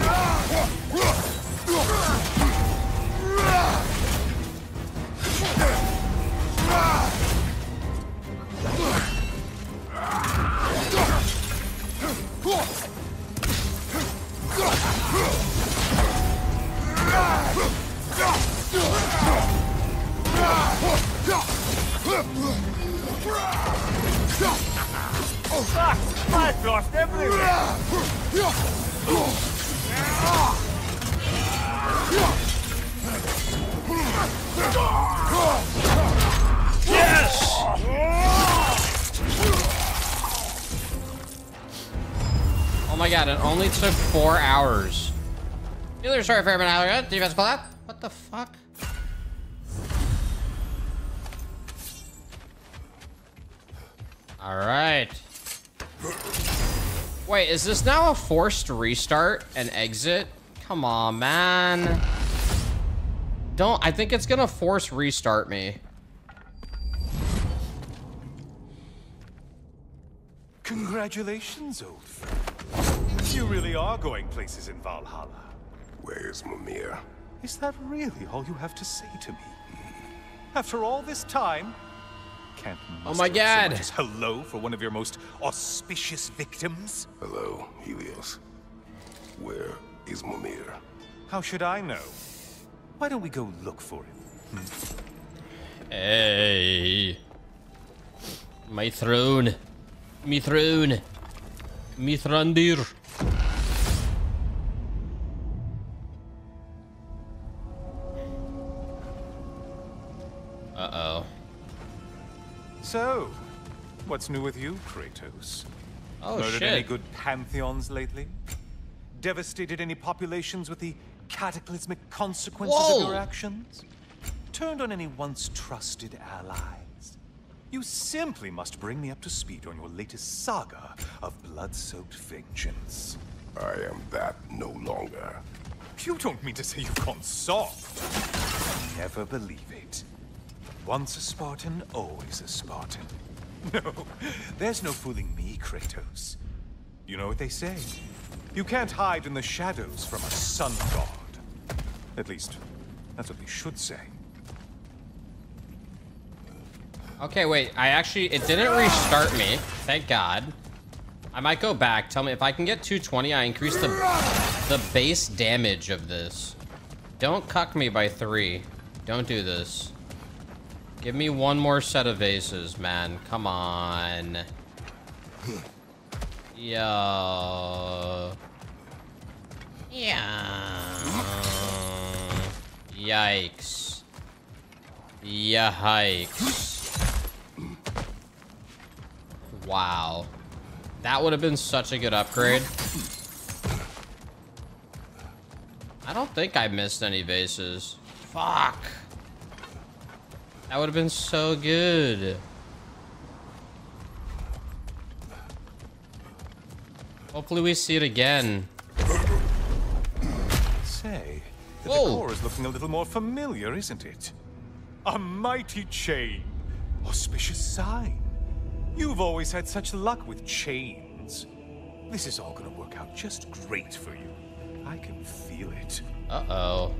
Fuck! I've lost everything! Oh my god, it only took four hours. Dealer sorry for everyone. Defense out. What the fuck? All right. Wait, is this now a forced restart and exit? Come on, man. Don't, I think it's gonna force restart me. Congratulations, old friend. You really are going places in Valhalla. Where's Mimir? Is that really all you have to say to me? After all this time, can't Oh my muster so God. much as hello for one of your most auspicious victims? Hello, Helios. Where is Mimir? How should I know? Why don't we go look for him? Hey. My throne. Me throne. Me thrandir. What's new with you, Kratos? Oh, Murdered shit. any good pantheons lately? Devastated any populations with the cataclysmic consequences Whoa. of your actions? Turned on any once trusted allies? You simply must bring me up to speed on your latest saga of blood-soaked vengeance. I am that no longer. You don't mean to say you've gone soft? Never believe it. Once a Spartan, always a Spartan. No, there's no fooling me, Kratos. You know what they say? You can't hide in the shadows from a sun god. At least, that's what they should say. Okay, wait. I actually, it didn't restart me. Thank God. I might go back. Tell me if I can get 220, I increase the the base damage of this. Don't cuck me by three. Don't do this. Give me one more set of vases, man. Come on. Yo. Yeah. Yikes. Yikes. Wow. That would have been such a good upgrade. I don't think I missed any vases. Fuck. That would have been so good. Hopefully we see it again. Say, the Whoa. Decor is looking a little more familiar, isn't it? A mighty chain. Auspicious sign. You've always had such luck with chains. This is all gonna work out just great for you. I can feel it. Uh-oh.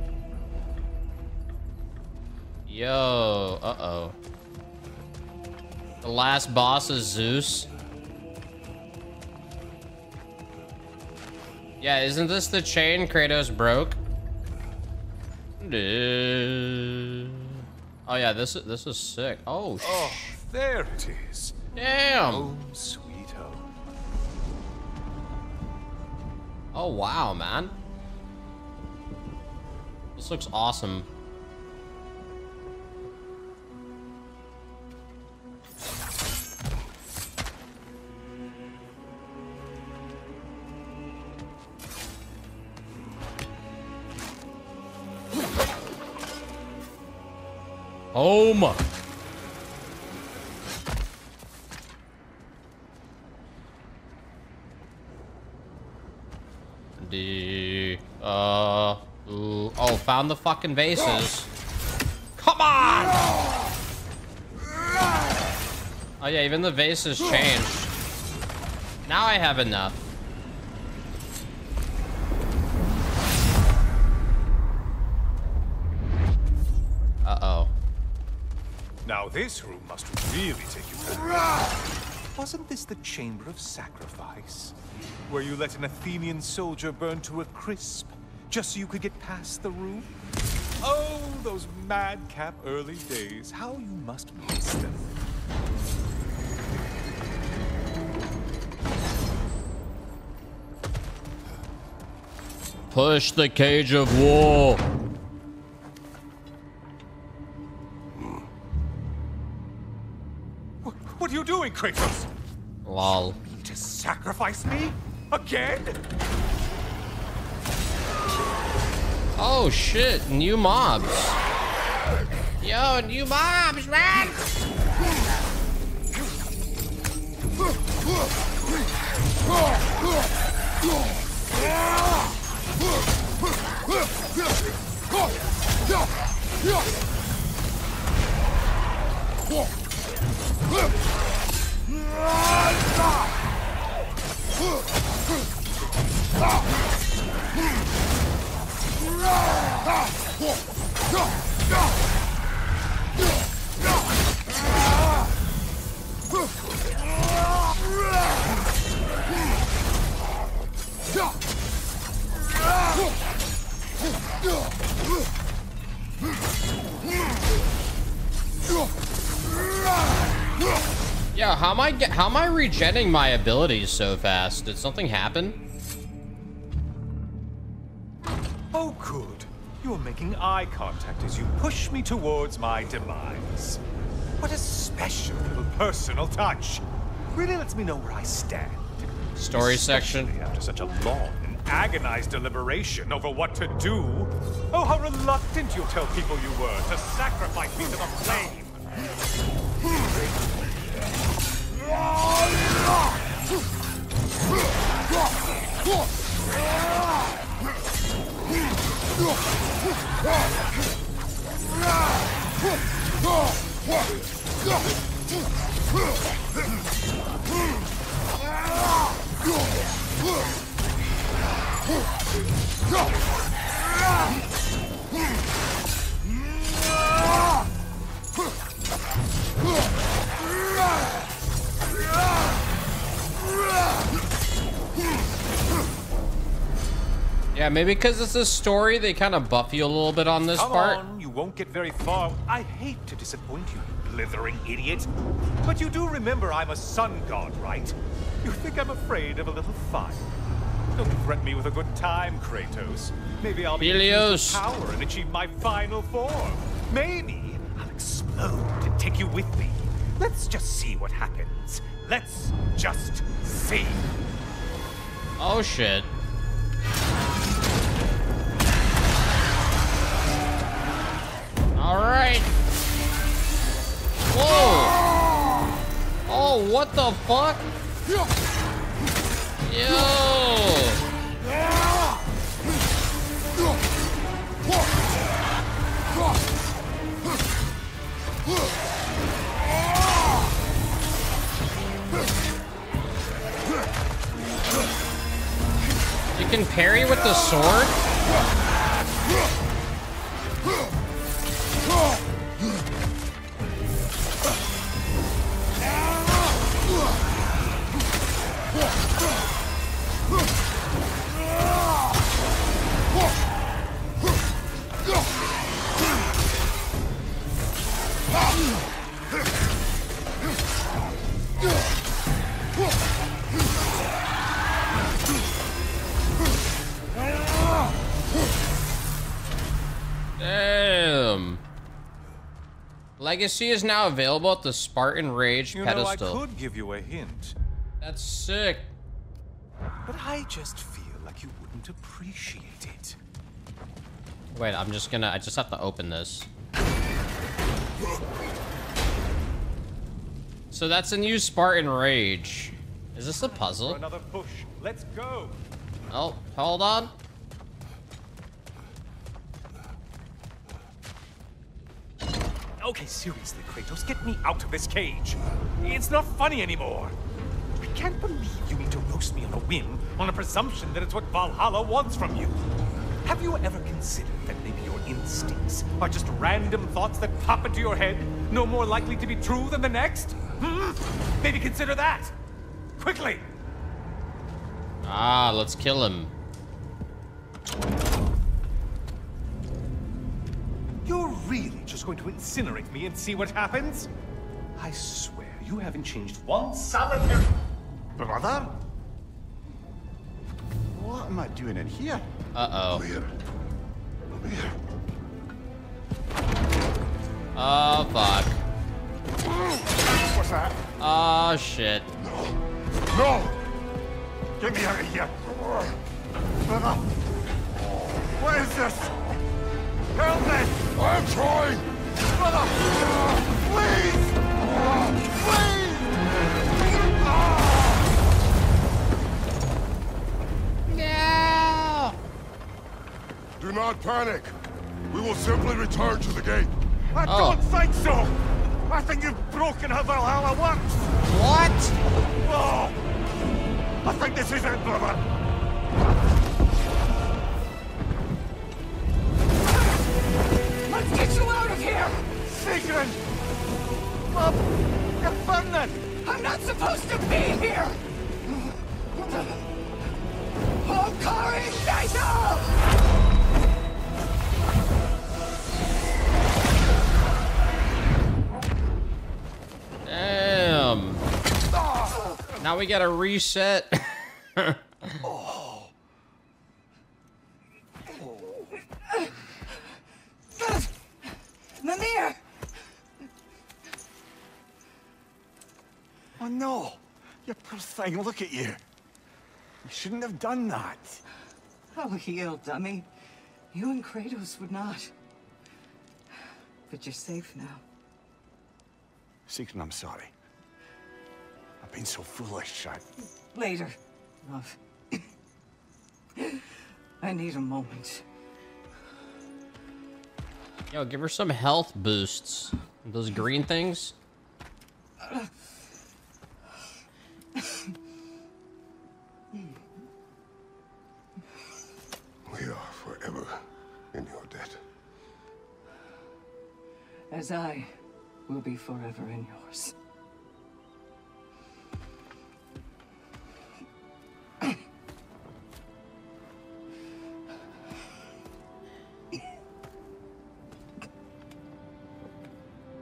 Yo, uh-oh. The last boss is Zeus. Yeah, isn't this the chain Kratos broke? Oh yeah, this is this is sick. Oh, Oh, there it is. damn. Home sweet home. Oh wow, man. This looks awesome. Home. The uh ooh, oh found the fucking vases. Come on! Oh yeah, even the vases changed. Now I have enough. Uh-oh. Now this room must really take you back. Wasn't this the Chamber of Sacrifice? Where you let an Athenian soldier burn to a crisp, just so you could get past the room? Oh, those madcap early days. How you must miss them. Push the cage of war. What are you doing, Kratos? Lol. To sacrifice me? Again? Oh shit, new mobs. Yo, new mobs, man! Yeah, Yeah! How am I get how am I regenning my abilities so fast? Did something happen? Oh, good. You're making eye contact as you push me towards my demise. What a special little personal touch. Really lets me know where I stand. Story section. After such a long and agonized deliberation over what to do. Oh, how reluctant you'll tell people you were to sacrifice me to the flame. Ah! Yeah, maybe because it's a story, they kind of buff you a little bit on this Come part. on, you won't get very far. I hate to disappoint you, you blithering idiot. But you do remember I'm a sun god, right? You think I'm afraid of a little fun? Don't threaten me with a good time, Kratos. Maybe I'll be Helios. with power and achieve my final form. Maybe I'll explode and take you with me. Let's just see what happens. Let's just see. Oh shit. All right. Whoa. Oh, what the fuck? Yo. Can parry with the sword? Legacy is now available at the Spartan Rage You know, I could give you a hint, That's sick. but I just feel like you wouldn't appreciate it. Wait, I'm just gonna, I just have to open this. So that's a new Spartan Rage. Is this a puzzle? another push. Let's go. Oh, hold on. Okay, seriously, Kratos, get me out of this cage. It's not funny anymore. I can't believe you need to roast me on a whim, on a presumption that it's what Valhalla wants from you. Have you ever considered that maybe your instincts are just random thoughts that pop into your head, no more likely to be true than the next? Hmm? Maybe consider that. Quickly! Ah, let's kill him. You're really just going to incinerate me and see what happens? I swear you haven't changed one solitary. Brother? What am I doing in here? Uh-oh. Mimir. Mimir. Oh, fuck. What's that? Oh, shit. No. No! Get me out of here! Brother! What is this? Help me! I'm trying! Brother! Please! Please! Do not panic! We will simply return to the gate. I Oh. don't think so! I think you've broken how Valhalla works! What? Oh! I think this is it, brother! Bob! I'm not supposed to be here! Oh, Hokari Naito! Damn. Now we gotta reset. no! You poor thing, look at you! You shouldn't have done that. Oh, heal, dummy. You and Kratos would not. But you're safe now. Sigrun, I'm sorry. I've been so foolish. I... Later, love. I need a moment. Yo, give her some health boosts. Those green things. Uh, We are forever in your debt. As I will be forever in yours.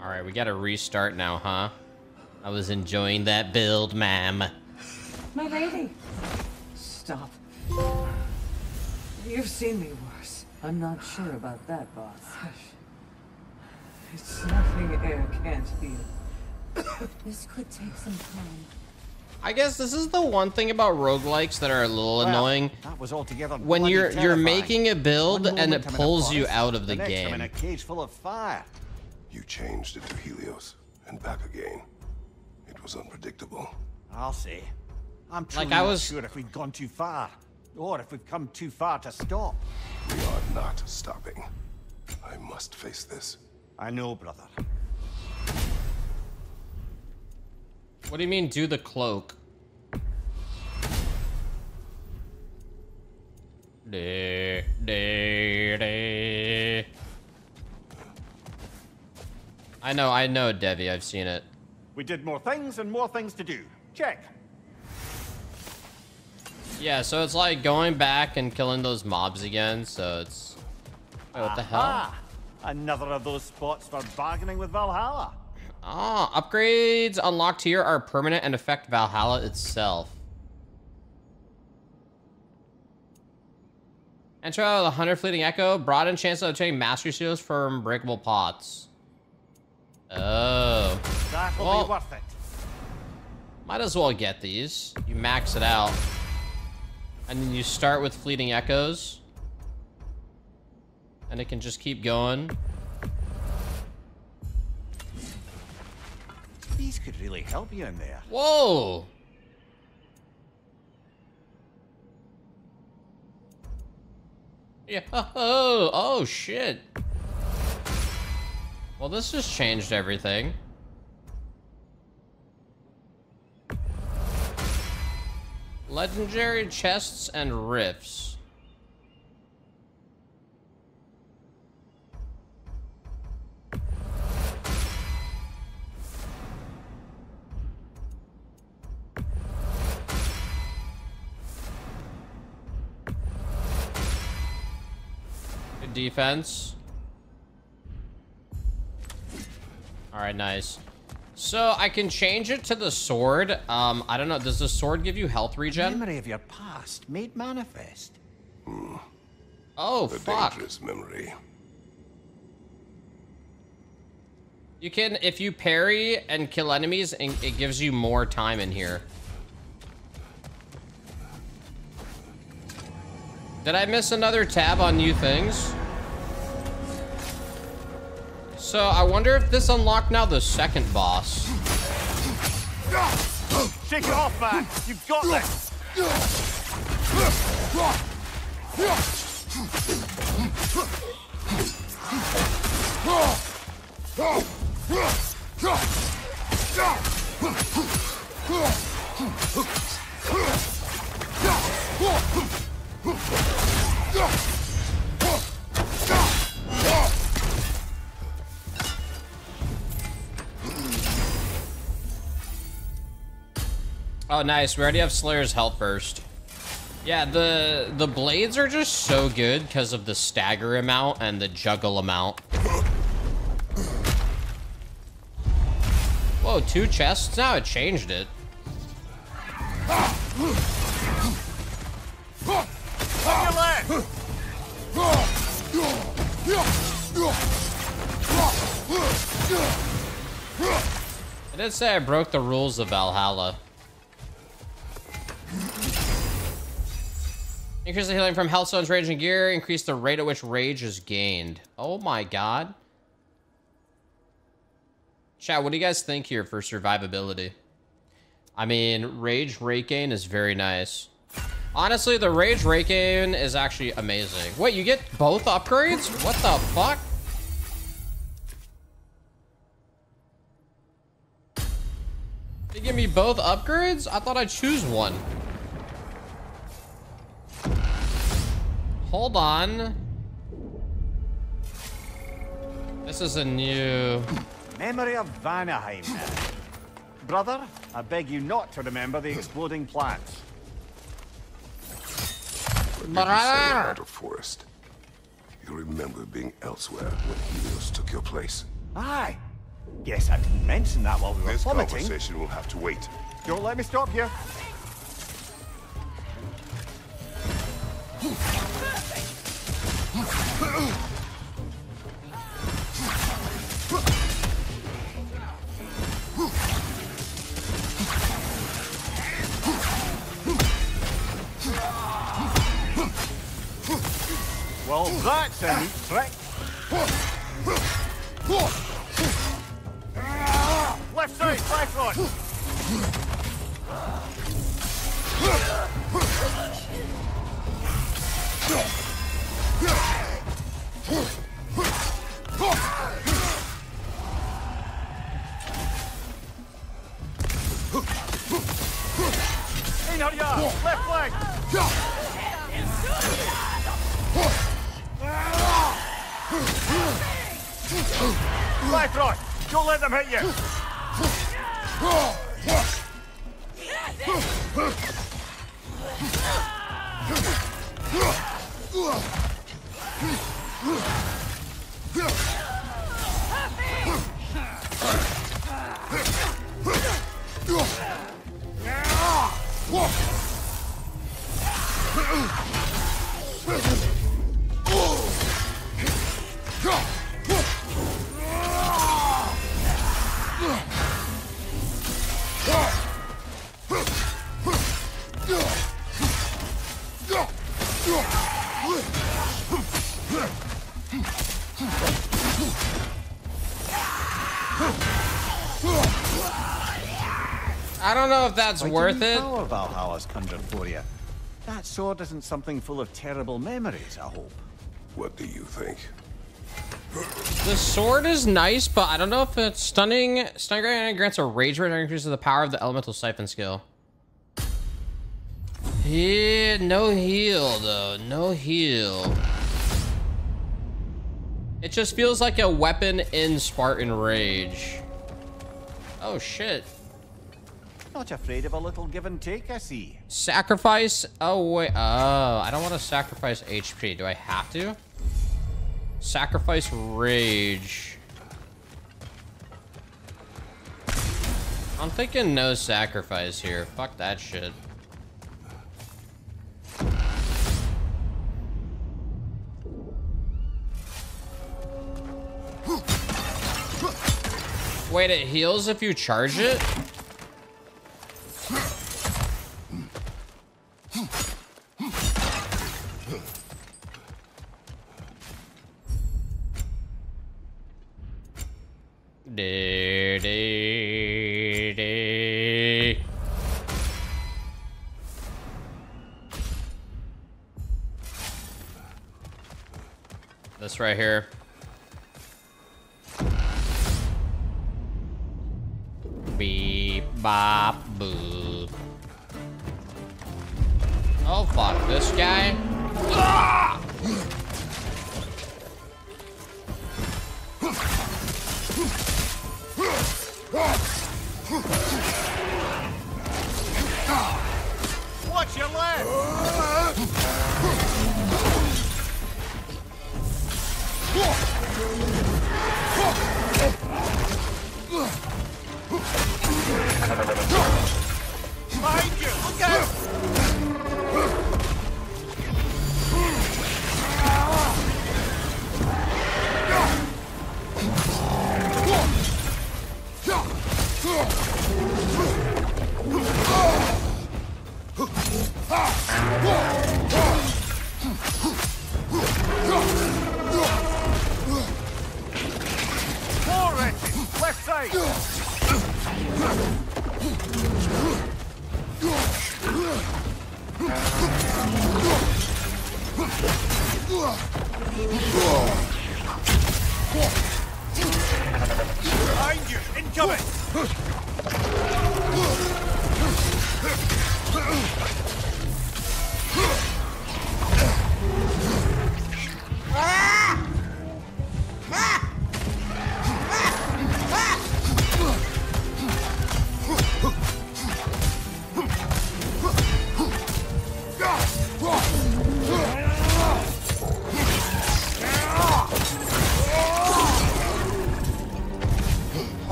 All right, we gotta restart now, huh? I was enjoying that build, ma'am. My lady! Stop. You've seen me worse. I'm not sure about that, boss. Hush. It's nothing air can't heal. This could take some time. I guess this is the one thing about roguelikes that are a little annoying. That was altogether When you're you're making a build One and it moment I'm in a pulls you out of the next I'm in a cage full of fire. You changed it to Helios and back again. It was unpredictable. I'll say. I'm Like, truly I not was- sure if we've gone too far, or if we've come too far to stop. We are not stopping. I must face this. I know, brother. What do you mean, do the cloak? Day, day, day. I know, I know, Devi. I've seen it. We did more things and more things to do. Check. Yeah, so it's like going back and killing those mobs again. So it's. Wait, what the hell? Ah, another of those spots for bargaining with Valhalla. Ah, upgrades unlocked here are permanent and affect Valhalla itself. Enter the Hunter Fleeting Echo. Broaden chance of obtaining Mastery Seals from Breakable Pots. Oh. That'll Well- be worth it. Might as well get these. You max it out. And then you start with Fleeting Echoes. And it can just keep going. These could really help you in there. Whoa! Yeah. Oh, oh shit. Well, this just changed everything. Legendary chests and rifts. Good defense. Alright, nice. So I can change it to the sword. Um, I don't know. Does the sword give you health regen? Memory of your past made manifest. Oh, A fuck. dangerous memory. You can, if you parry and kill enemies, and it gives you more time in here. Did I miss another tab on new things? So I wonder if this unlocked now the second boss. Shake it off, man. You've got this. Oh, nice. We already have Slayer's health first. Yeah, the the blades are just so good because of the stagger amount and the juggle amount. Whoa, two chests? Now it changed it. I did say I broke the rules of Valhalla. Increase the healing from health stones, rage, and gear. Increase the rate at which rage is gained. Oh my god. Chat, what do you guys think here for survivability? I mean, rage rate gain is very nice. Honestly, the rage rate gain is actually amazing. Wait, you get both upgrades? What the fuck? They give me both upgrades? I thought I'd choose one. Hold on. This is a new... Memory of Vanaheim. Brother, I beg you not to remember the exploding plants. What did you say forest? You remember being elsewhere when Helios took your place. Aye. Guess I didn't mention that while we were This plummeting. conversation will have to wait. Don't let me stop you. Well, that's a neat trick. Left side, left one. Left flank! Don't let them hit you! Go! I don't know if that's Quite worth a it. Power Valhalla's conjured for you. That sword isn't something full of terrible memories, I hope. What do you think? The sword is nice, but I don't know if it's stunning. Stunning Granite grants a rage rate and increases the power of the elemental siphon skill. Yeah, no heal though. No heal. It just feels like a weapon in Spartan Rage. Oh shit. Not afraid of a little give and take, I see. Sacrifice. Oh wait. Oh, I don't want to sacrifice HP. Do I have to? Sacrifice rage. I'm thinking no sacrifice here. Fuck that shit. Wait, it heals if you charge it? Dee, dee, dee. This right here. Beep, bop, boop. Oh, fuck. This guy?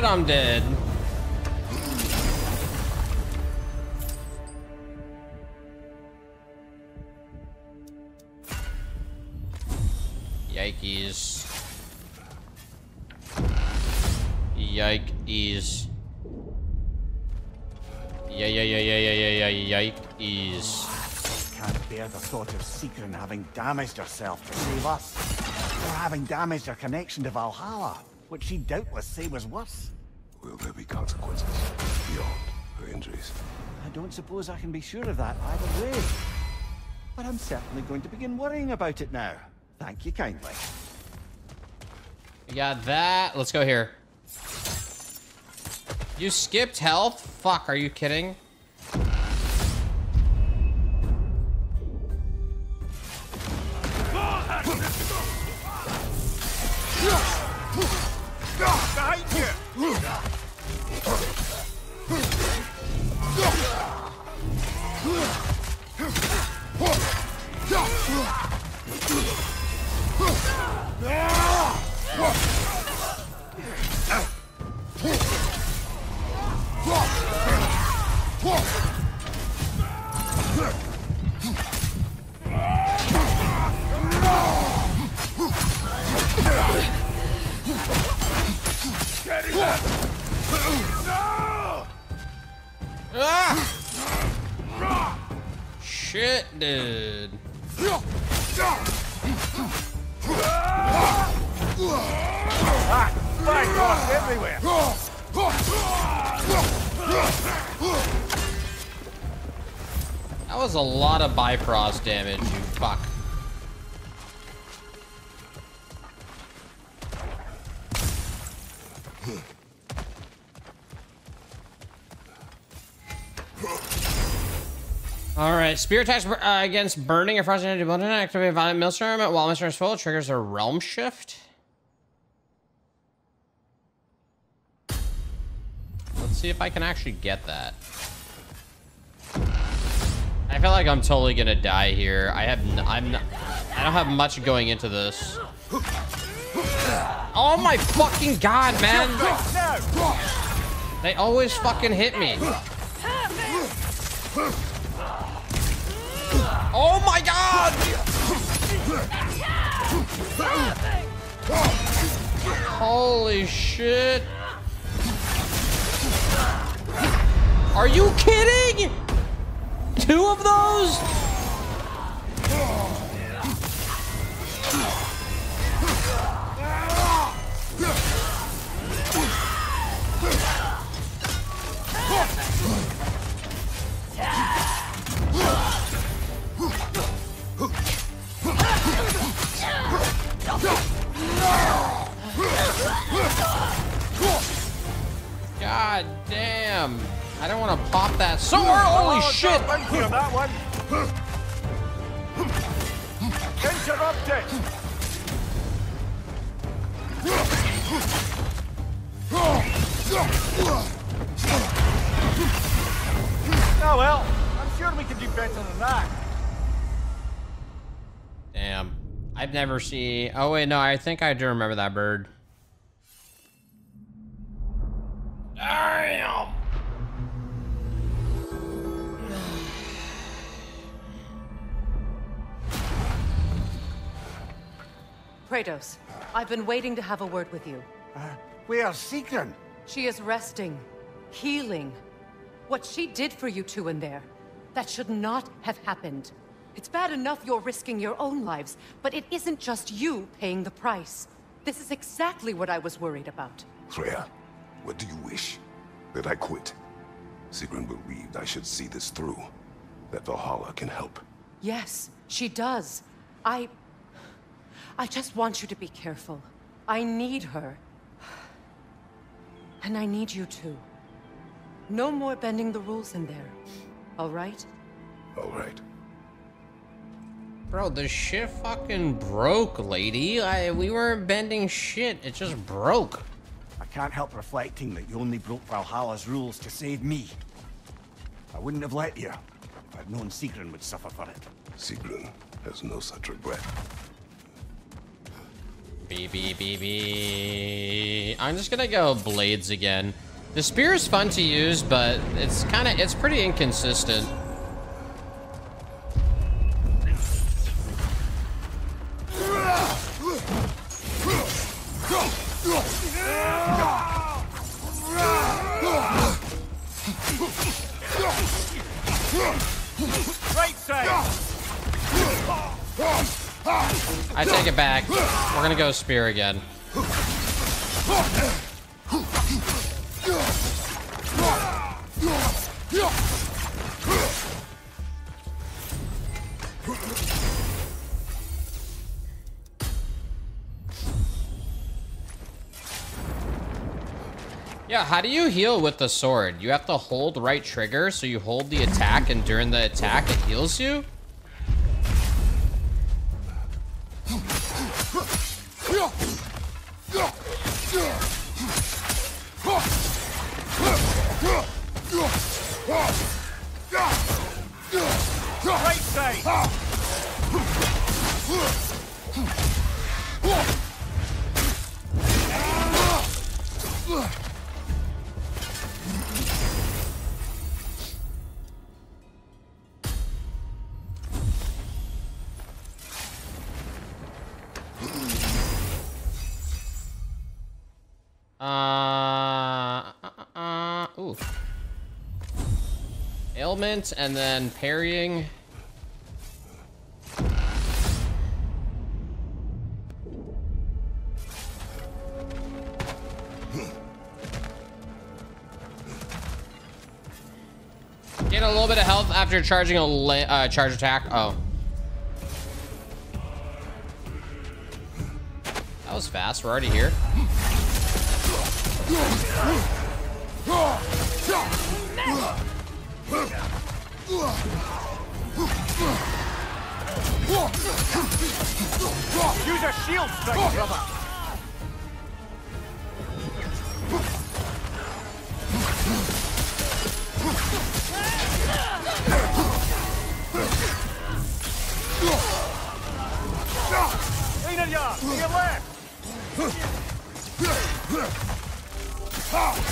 Shit, I'm dead. Yikes. Yikes. Yeah, yeah, yeah, yeah, yeah, yeah, yeah, yikes. Can't bear the thought of Sigrun having damaged herself to save us. Or having damaged her connection to Valhalla, which she'd doubtless say was worse. Will there be consequences beyond her injuries? I don't suppose I can be sure of that either way. But I'm certainly going to begin worrying about it now. Thank you kindly. We got that. Let's go here. You skipped health? Fuck, are you kidding? Ugh! Ah! Shit, dude. Ah, my God, everywhere! That was a lot of Bifrost damage, you fuck. All right, spear attacks uh, against burning or frozen energy button activate violent maelstrom while Mr. is full triggers a realm shift. Let's see if I can actually get that. I feel like I'm totally gonna die here. I have, I'm, not, I don't have much going into this. Oh my fucking god, man! They always fucking hit me. Oh my god! Holy shit. Are you kidding? Two of those? God damn. I don't want to pop that sword. Holy shit. Thank you, that one. Interrupted. Oh well, I'm sure we can do better than that. Damn. I've never seen... Oh, wait, no. I think I do remember that bird. Damn. Kratos, I've been waiting to have a word with you. Uh, where's Sigrun? She is resting, healing. What she did for you two in there, that should not have happened. It's bad enough you're risking your own lives, but it isn't just you paying the price. This is exactly what I was worried about. Freya, what do you wish? That I quit? Sigrun believed I should see this through. That Valhalla can help. Yes, she does. I... I just want you to be careful. I need her. And I need you too. No more bending the rules in there. All right? All right. Bro, the shit fucking broke, lady. I, we weren't bending shit. It just broke. I can't help reflecting that you only broke Valhalla's rules to save me. I wouldn't have let you if I'd known Sigrun would suffer for it. Sigrun has no such regret. B B B B. I'm just gonna go blades again. The spear is fun to use, but it's kind of it's pretty inconsistent. Right side! I take it back. We're gonna go spear again. Yeah, how do you heal with the sword? You have to hold right trigger, so you hold the attack, and during the attack, it heals you? Right Uh, uh, uh, uh, ooh. Ailment and then parrying. Get a little bit of health after charging a uh, charge attack. Oh. That was fast. We're already here. Use a shield strike, brother! Leaner yard, to left! Oh!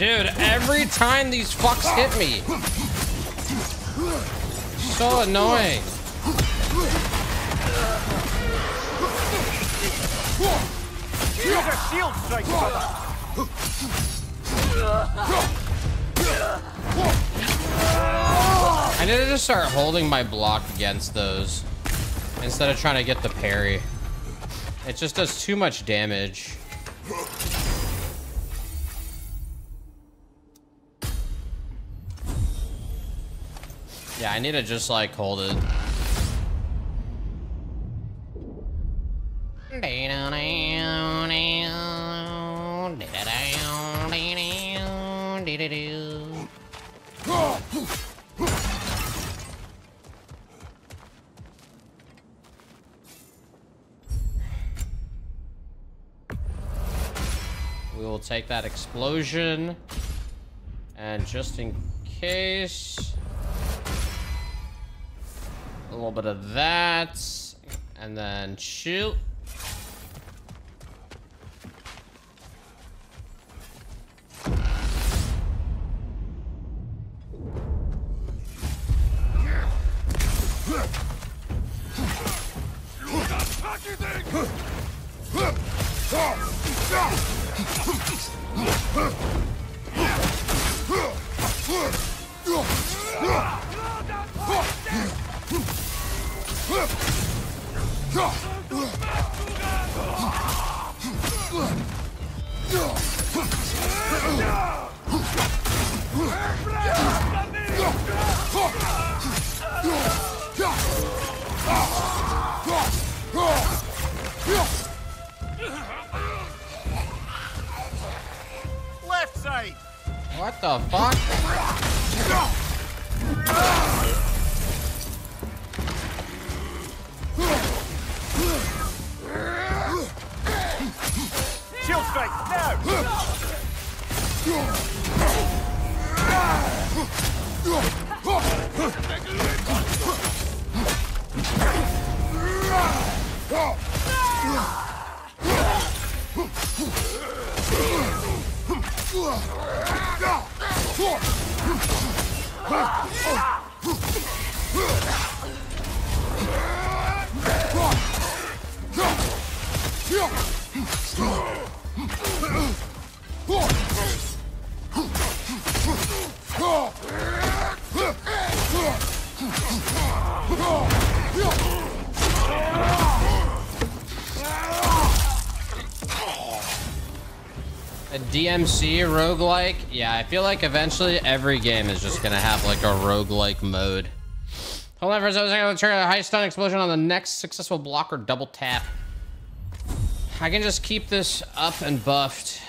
Dude, every time these fucks hit me. So annoying. Use a shield strike! I need to just start holding my block against those instead of trying to get the parry. It just does too much damage. Yeah, I need to just like hold it. We will take that explosion. And just in case... A little bit of that. And then shoot. Left side! What the fuck? Shield strike, now! A DMC roguelike? Yeah, I feel like eventually every game is just gonna have like a roguelike mode. Hold on for a second, gonna trigger a high stun explosion on the next successful block or double tap. I can just keep this up and buffed.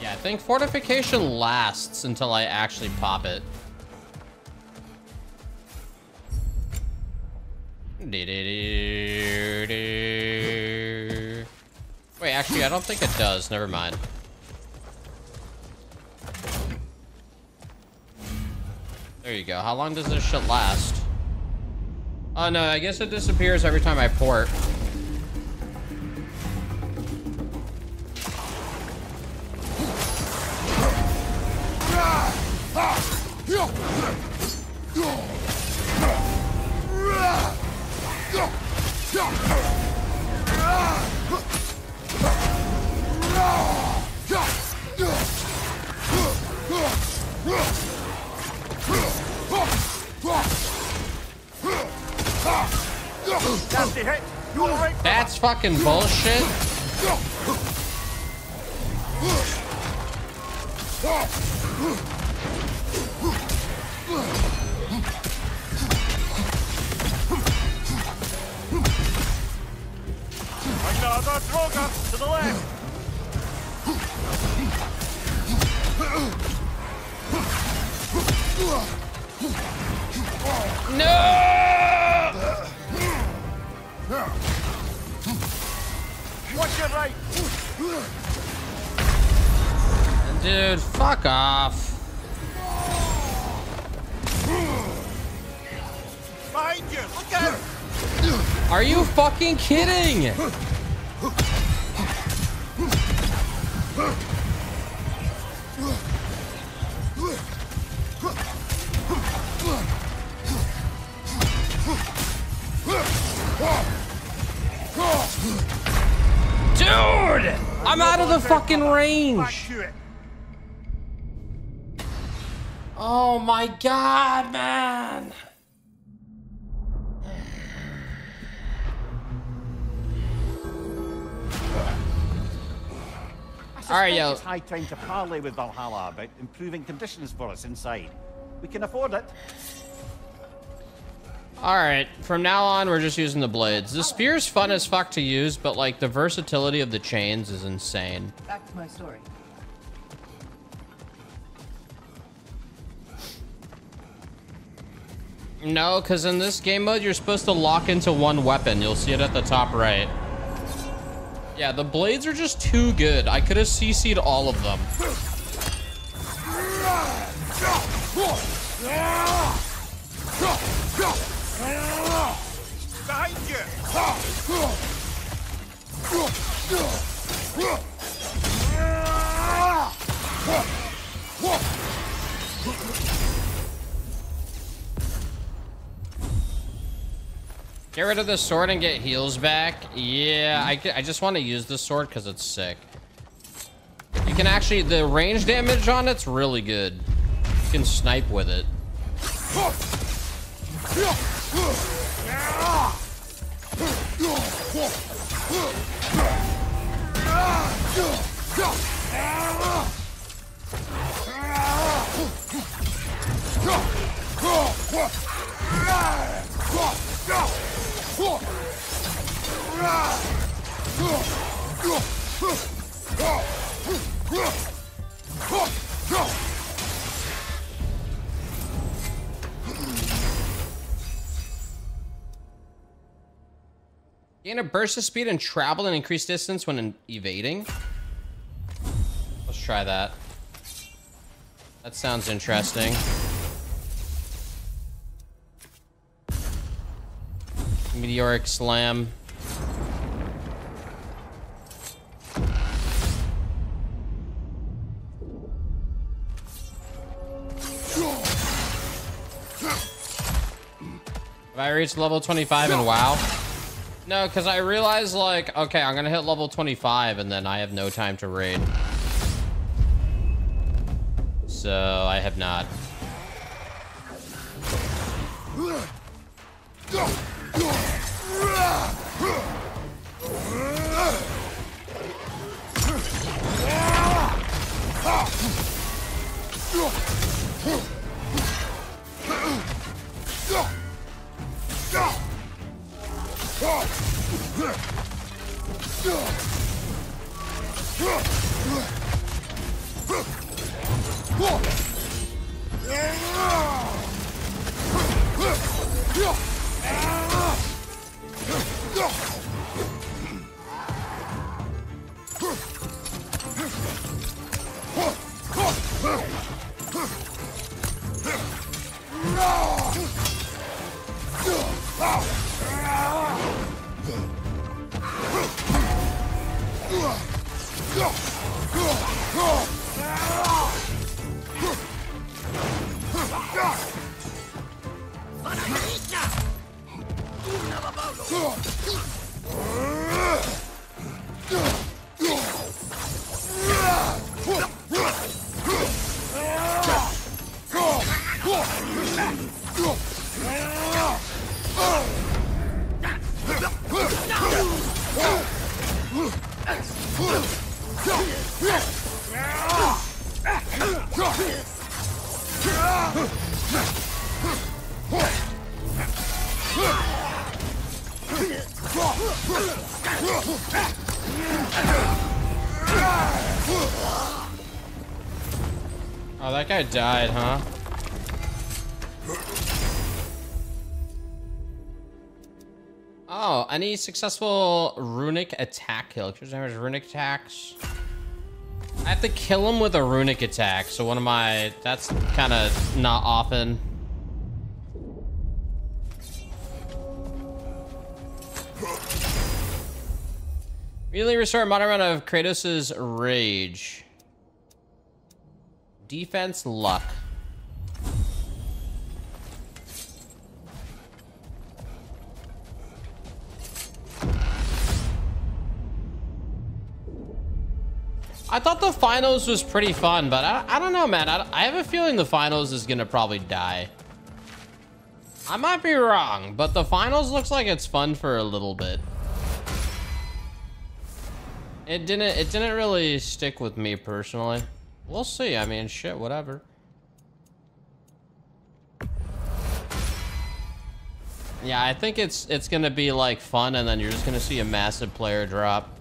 Yeah, I think fortification lasts until I actually pop it. Wait, actually, I don't think it does. Never mind. There you go. How long does this shit last? Oh, no, I guess it disappears every time I port. Nasty That's fucking bullshit. Another Draugr to the left. No! Watch your right. Dude, fuck off. Behind you. Look out. Are you fucking kidding? Out of the fucking range. Oh my god, man. I All right, suspect yo. It's high time to parley with Valhalla about improving conditions for us inside. We can afford it. All right, from now on, we're just using the blades. The spear's fun as fuck to use, but like the versatility of the chains is insane. Back to my story. No, because in this game mode, you're supposed to lock into one weapon. You'll see it at the top right. Yeah, the blades are just too good. I could have CC'd all of them. Get rid of the sword and get heals back. Yeah, I, I just want to use the sword because it's sick. You can actually, the range damage on it's really good. You can snipe with it. Go! Gain a burst of speed and travel and increase distance when evading. Let's try that. That sounds interesting. Meteoric slam. Have I reached level 25 and WoW? No, because I realized, like, okay, I'm going to hit level 25, and then I have no time to raid. so I have not. No! Go! Oh, that guy died, huh? Oh, any successful runic attack kill. Here's damage runic attacks. I have to kill him with a runic attack, so one of my... That's kind of not often. Immediately restore a moderate amount of Kratos' rage. Defense luck. I thought the finals was pretty fun, but I, I don't know, man. I, I have a feeling the finals is gonna probably die. I might be wrong, but the finals looks like it's fun for a little bit. It didn't, it didn't really stick with me personally. We'll see. I mean, shit, whatever. Yeah, I think it's it's gonna be like fun, and then you're just gonna see a massive player drop.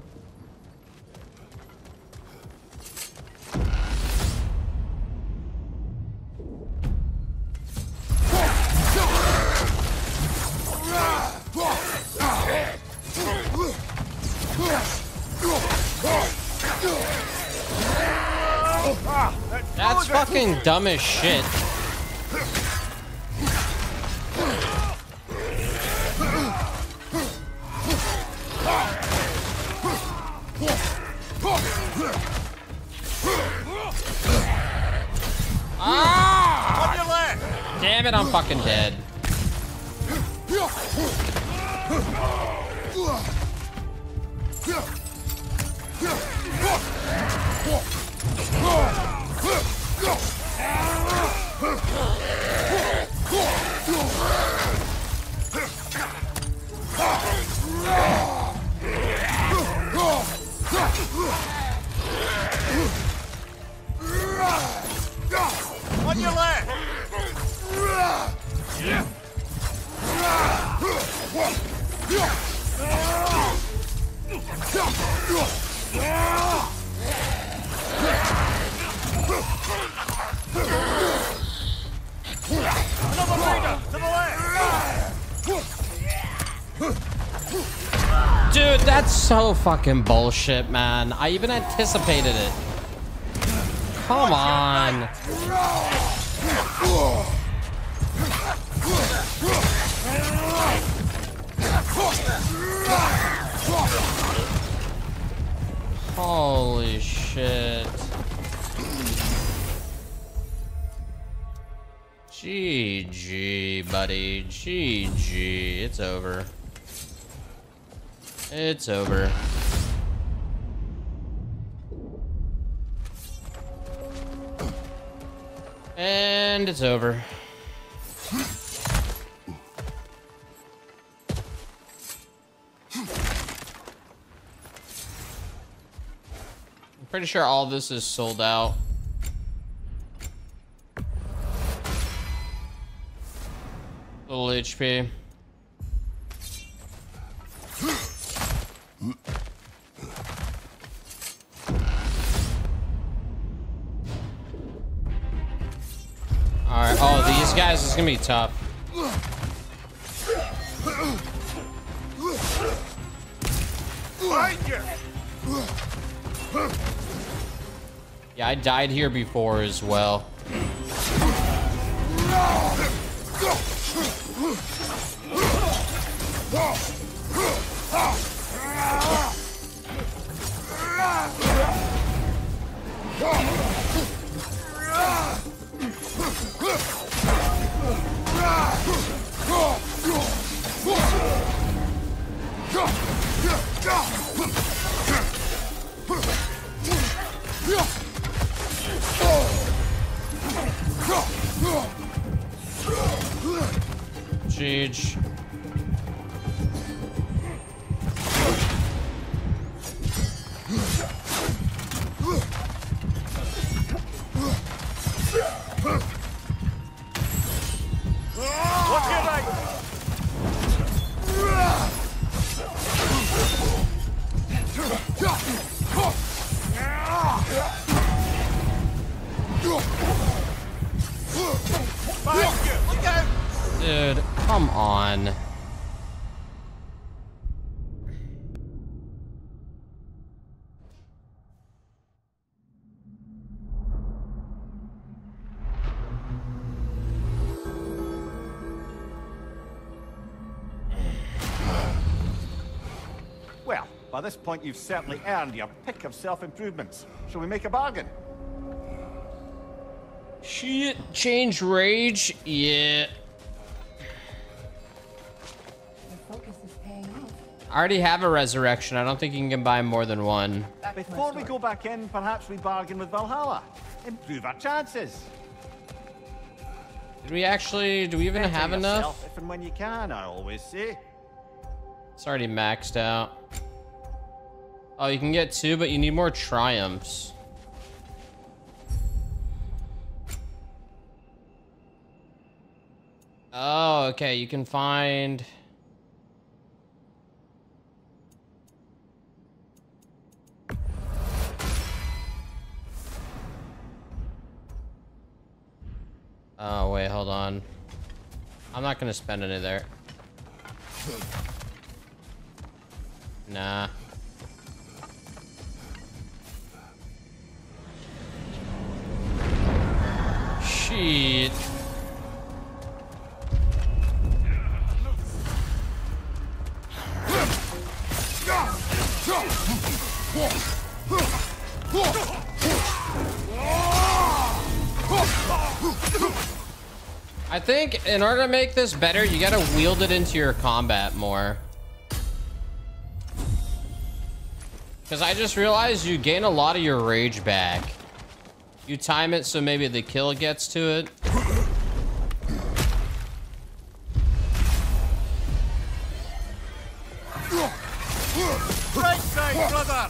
Dumb as shit. Ah! Damn it, I'm fucking dead. So fucking bullshit, man. I even anticipated it. Come on. Holy shit. GG, buddy. GG. It's over. It's over. And it's over. I'm pretty sure all this is sold out. Little HP. Gonna be tough. Yeah, I died here before as well. Siege. This point you've certainly earned your pick of self-improvements. Shall we make a bargain? Shit, change rage? Yeah. Your focus is paying off. I already have a resurrection. I don't think you can buy more than one. Back to my Before we go back in, perhaps we bargain with Valhalla. Improve our chances. Did we actually, do we even Better have enough? If and when you can, I always say. It's already maxed out. Oh, you can get two, but you need more triumphs. Oh, okay. You can find. Oh, wait, hold on. I'm not gonna spend any there. Nah. Shit. I think in order to make this better, you gotta wield it into your combat more. Because I just realized you gain a lot of your rage back. You time it so maybe the kill gets to it. Right side, brother!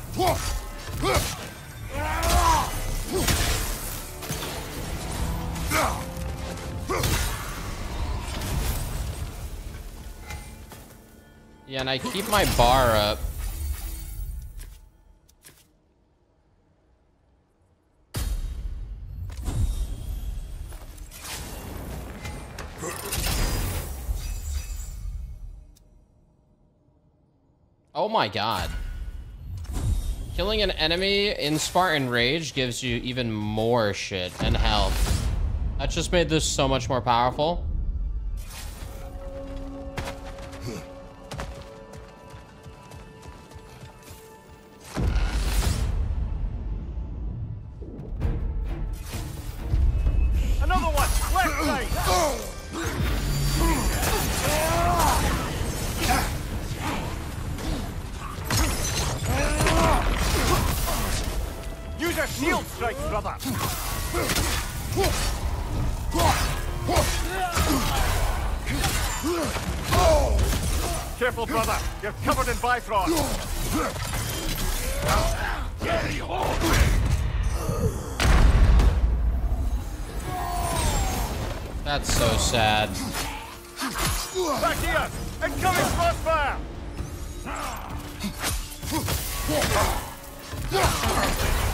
Yeah, and I keep my bar up. Oh my god. Killing an enemy in Spartan Rage gives you even more shit and health. That just made this so much more powerful. Shield strike, brother! Careful, brother! You're covered in Bifrost! That's so sad. Back here! Incoming crossfire! Yeah.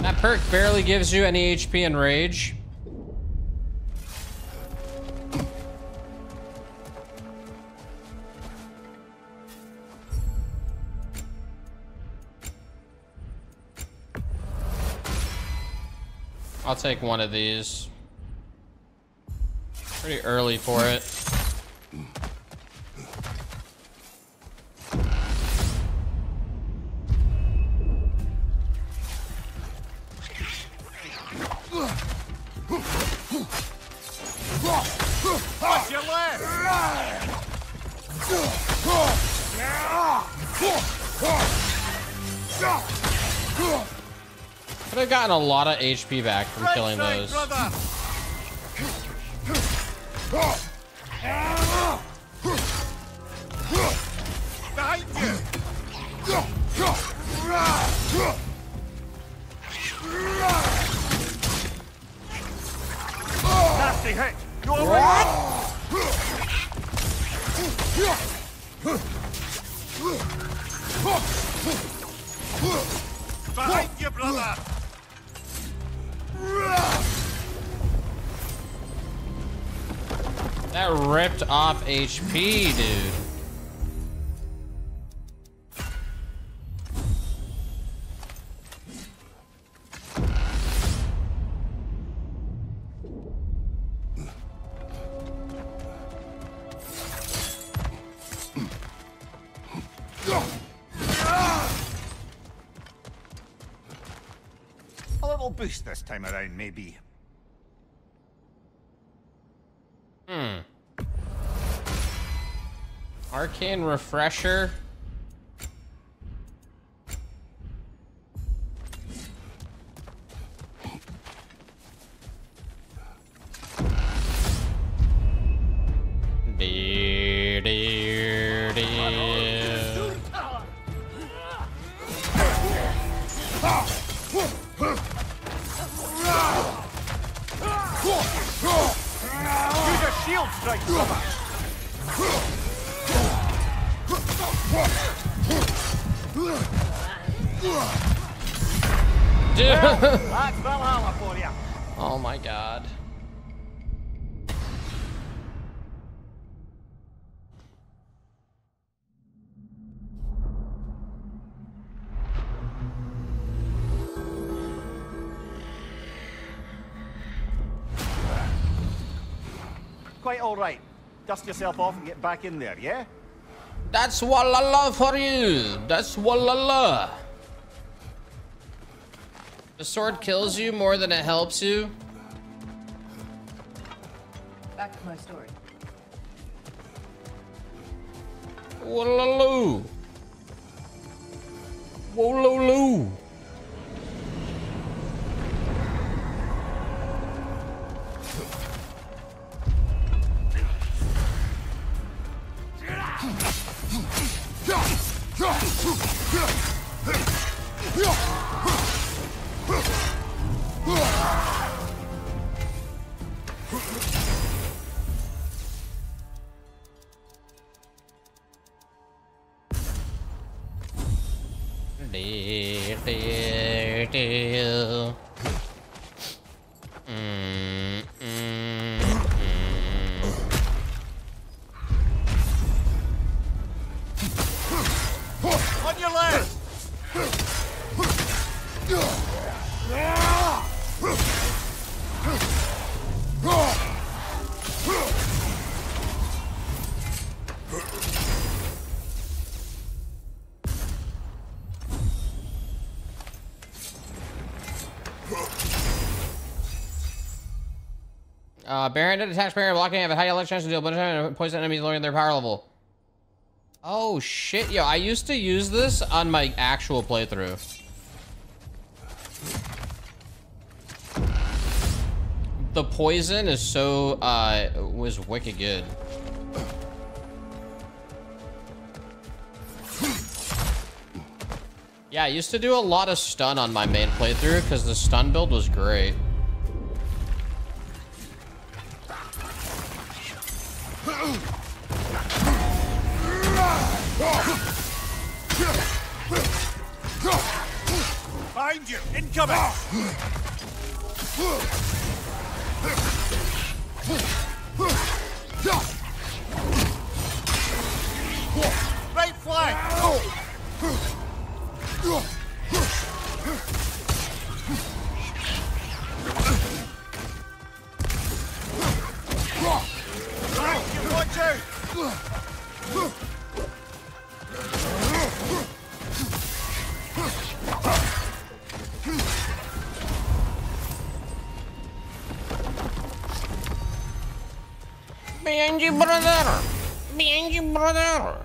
That perk barely gives you any HP and rage. I'll take one of these. Pretty early for it. Watch your left! Could have gotten a lot of HP back from Right killing side, those. brother! Behind you! Nasty hit! Go away! Behind you, brother! That ripped off HP, dude. Time around, maybe. Hmm. Arcane refresher. Quite alright. Dust yourself off and get back in there, yeah? That's walala for you. That's walala. The sword kills you more than it helps you. Back to my story. Wallaloo. Wololoo. Uh, barehanded attacks barrier blocking have a high chance to deal but poison enemies lowering their power level. Oh shit, yo, I used to use this on my actual playthrough. The poison is so, uh, was wicked good. Yeah, I used to do a lot of stun on my main playthrough because the stun build was great. Brother! Behind you, brother!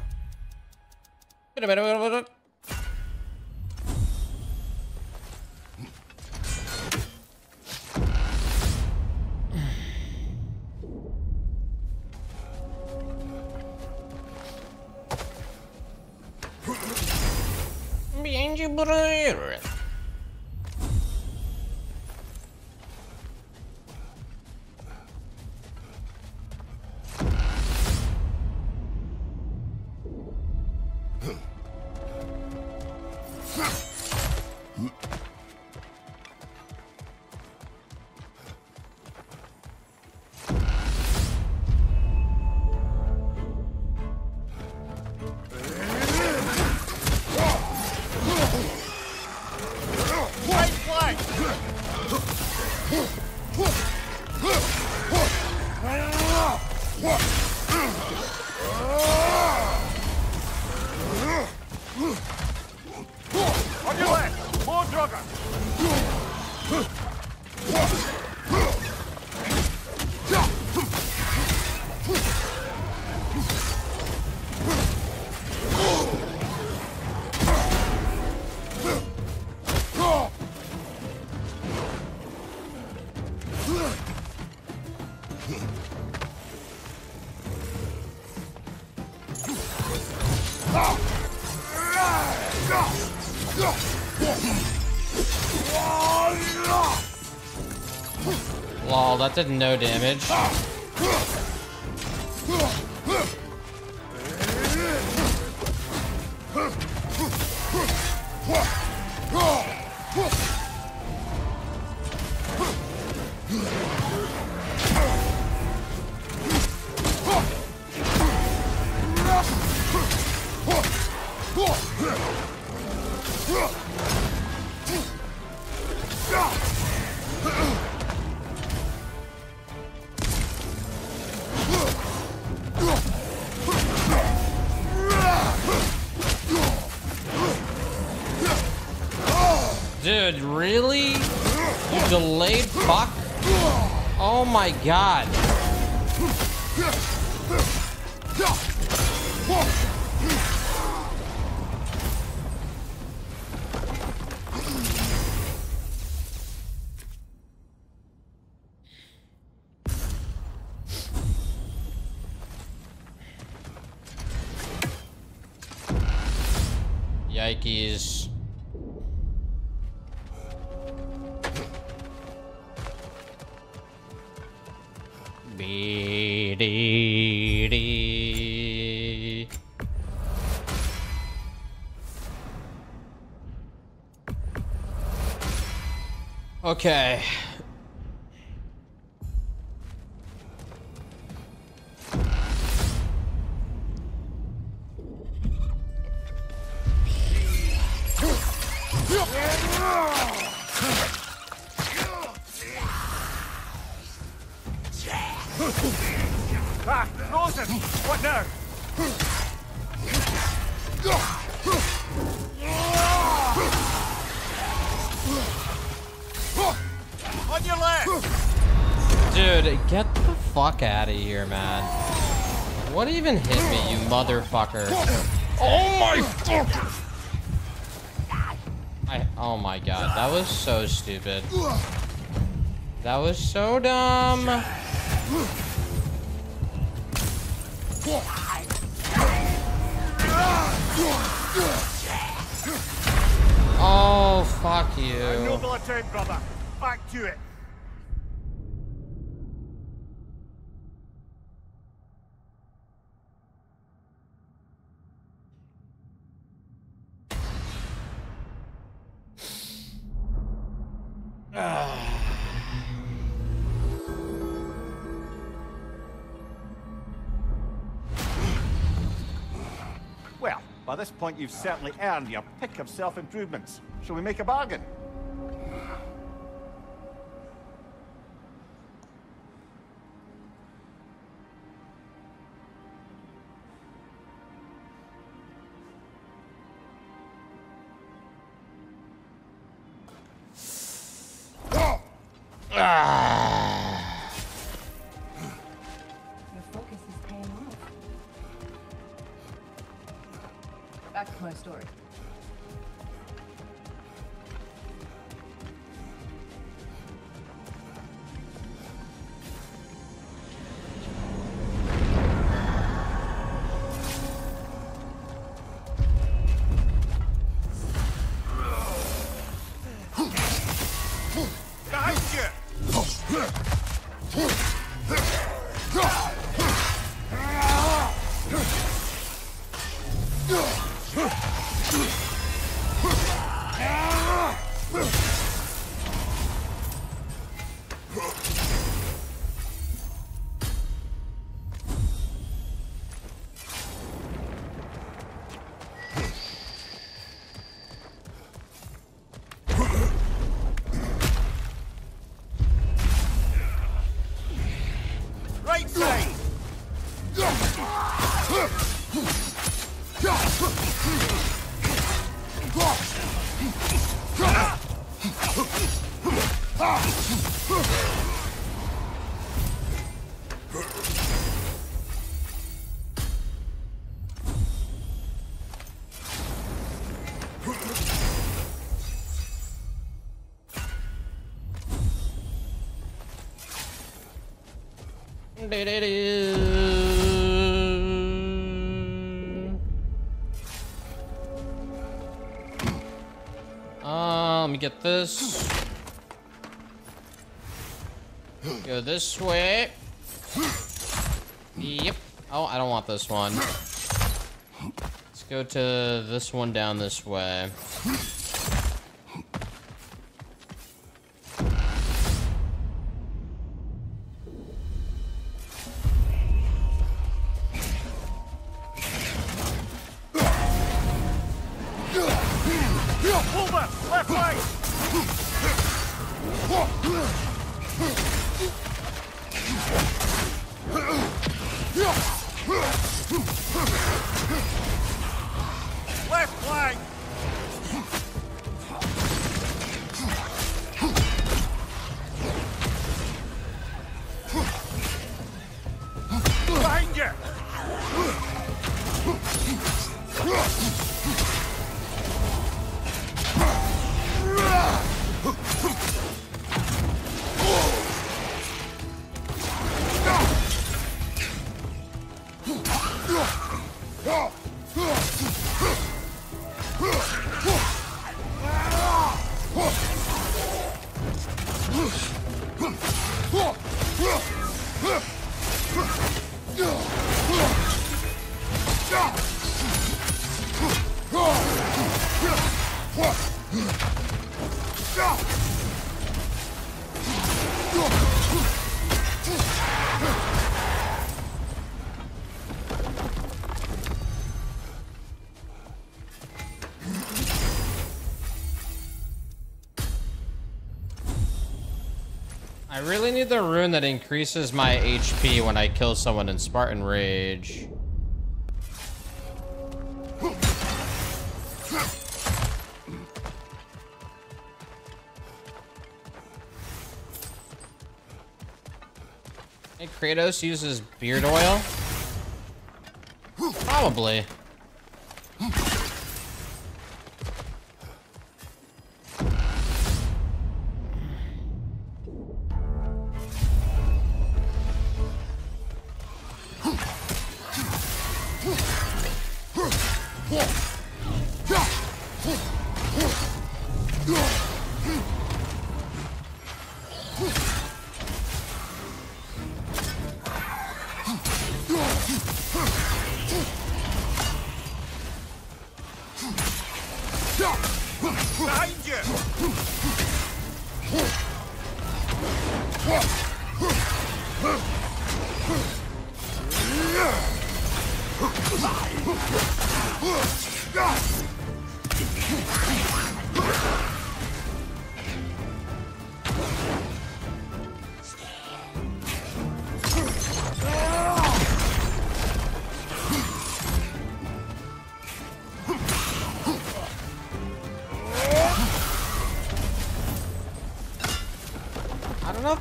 Did no damage. Okay. Motherfucker? Oh my fuck! I, oh my god, that was so stupid. That was so dumb. By this point you've certainly earned your pick of self-improvements. Shall we make a bargain? Uh, let me get this. Go this way. Yep. Oh, I don't want this one. Let's go to this one down this way. Really need the rune that increases my HP when I kill someone in Spartan Rage. Hey, Kratos uses beard oil? Probably.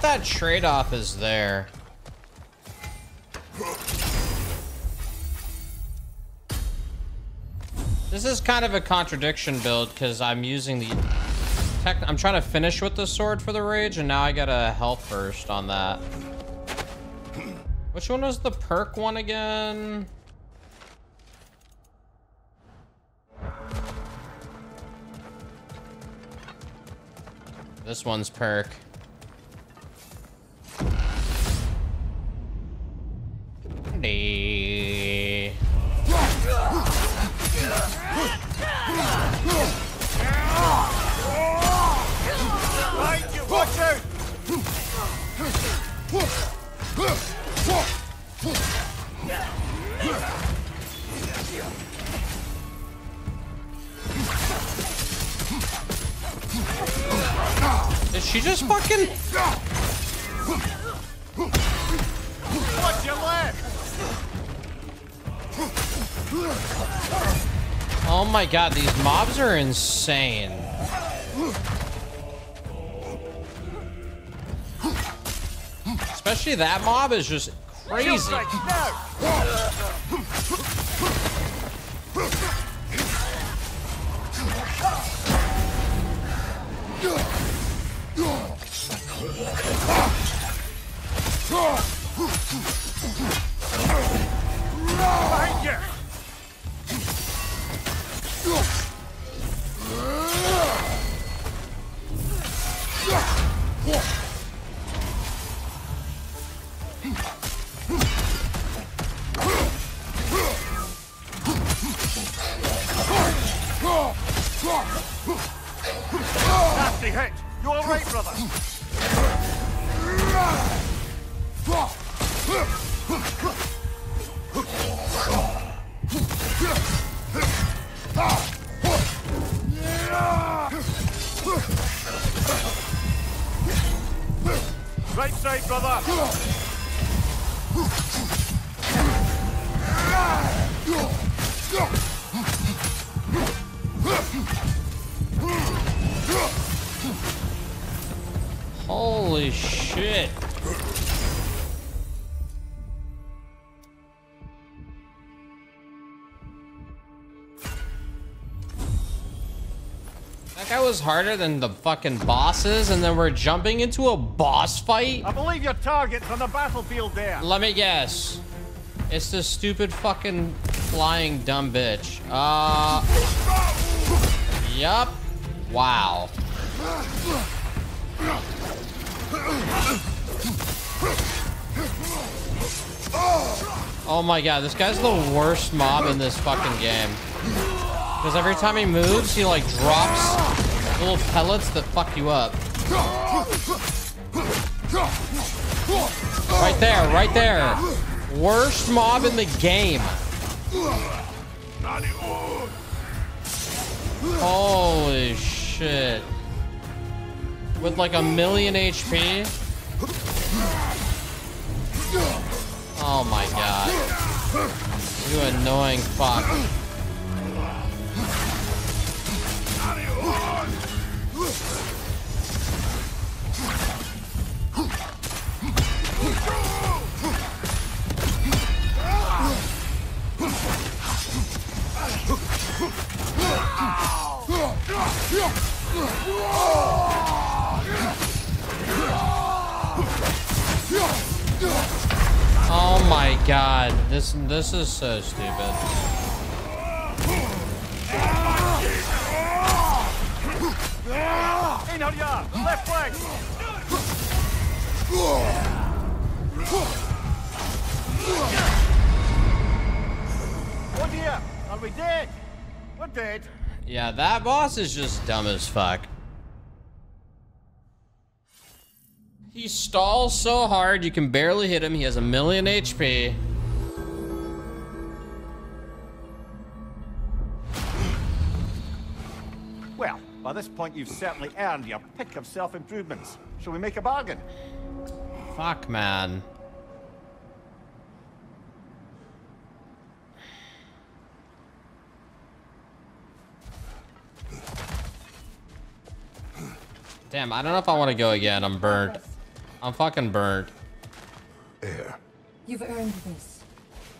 That trade-off is there. This is kind of a contradiction build because I'm using the tech. I'm trying to finish with the sword for the rage, and now I got a health burst on that. Which one was the perk one again? This one's perk. God, these mobs are insane. Especially that mob is just crazy. Harder than the fucking bosses, and then we're jumping into a boss fight? I believe your target's on the battlefield there. Let me guess. It's this stupid fucking flying dumb bitch. Uh. Yup. Wow. Oh my god, this guy's the worst mob in this fucking game. Because every time he moves, he like drops little pellets that fuck you up. Right there, right there. Worst mob in the game. Holy shit. With like a million HP. Oh my god. You annoying fuck. This is so stupid. In! Left flank! Oh dear! Are we dead? We're dead. Yeah, that boss is just dumb as fuck. He stalls so hard you can barely hit him. He has a million HP. Well, by this point you've certainly earned your pick of self-improvements. Shall we make a bargain? Fuck, man. Damn, I don't know if I want to go again. I'm burnt. I'm fucking burnt. Air. You've earned this.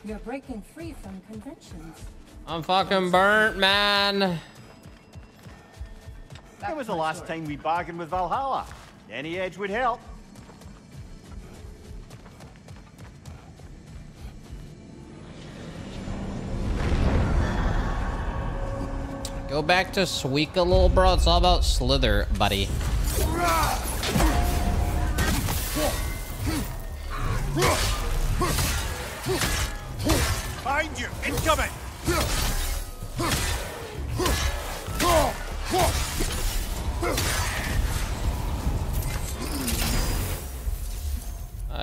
You're breaking free from conventions. I'm fucking burnt, man. When was the last time we bargained with Valhalla? Any edge would help. Go back to Suika, little bro. It's all about Slither, buddy. Behind you! Incoming!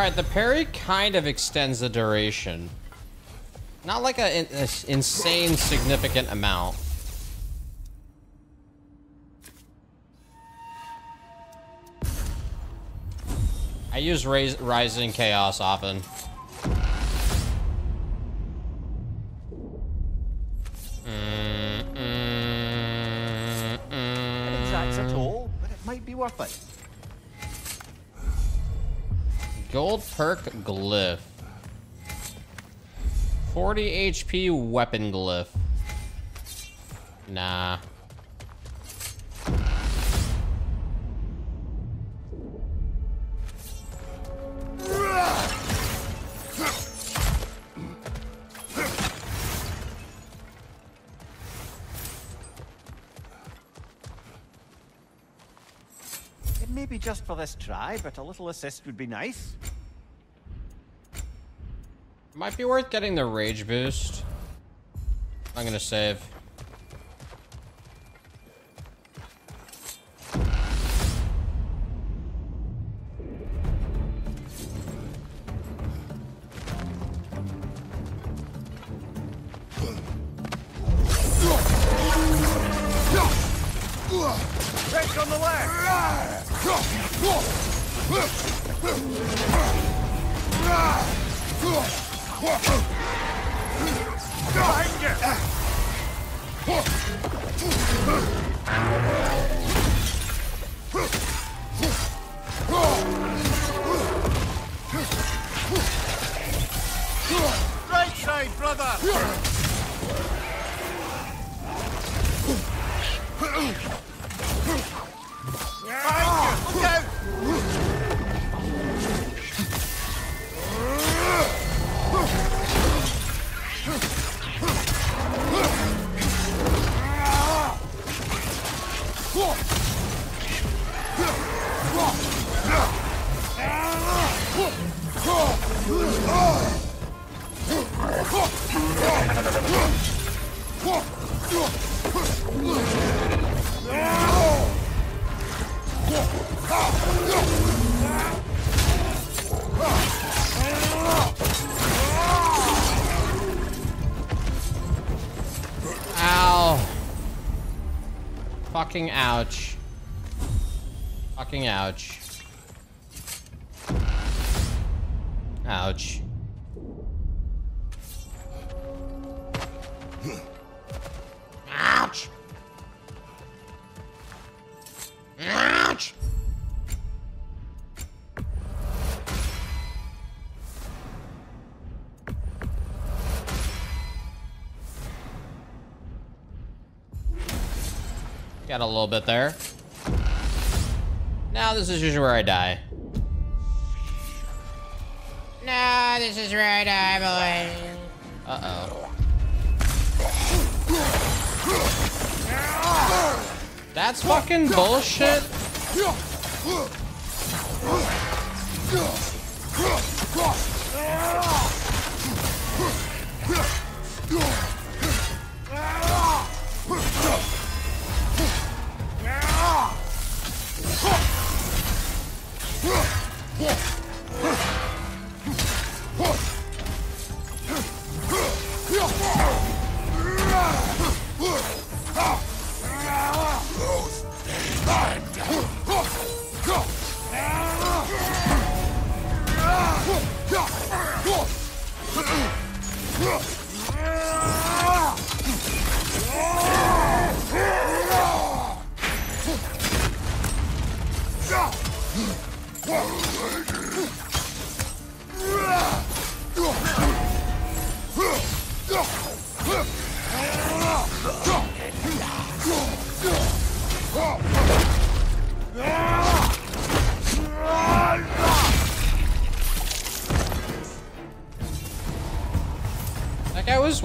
All right, the parry kind of extends the duration. Not like a, a insane significant amount. I use Rising Chaos often. Perk glyph. 40 HP weapon glyph. Nah. It may be just for this try, but a little assist would be nice. Might be worth getting the rage boost. I'm gonna save. Fucking ouch. Fucking ouch. Ouch. Ouch. Ouch. Got a little bit there. Now this is usually where I die. No, this is where I die, boy. Uh-oh. That's fucking bullshit.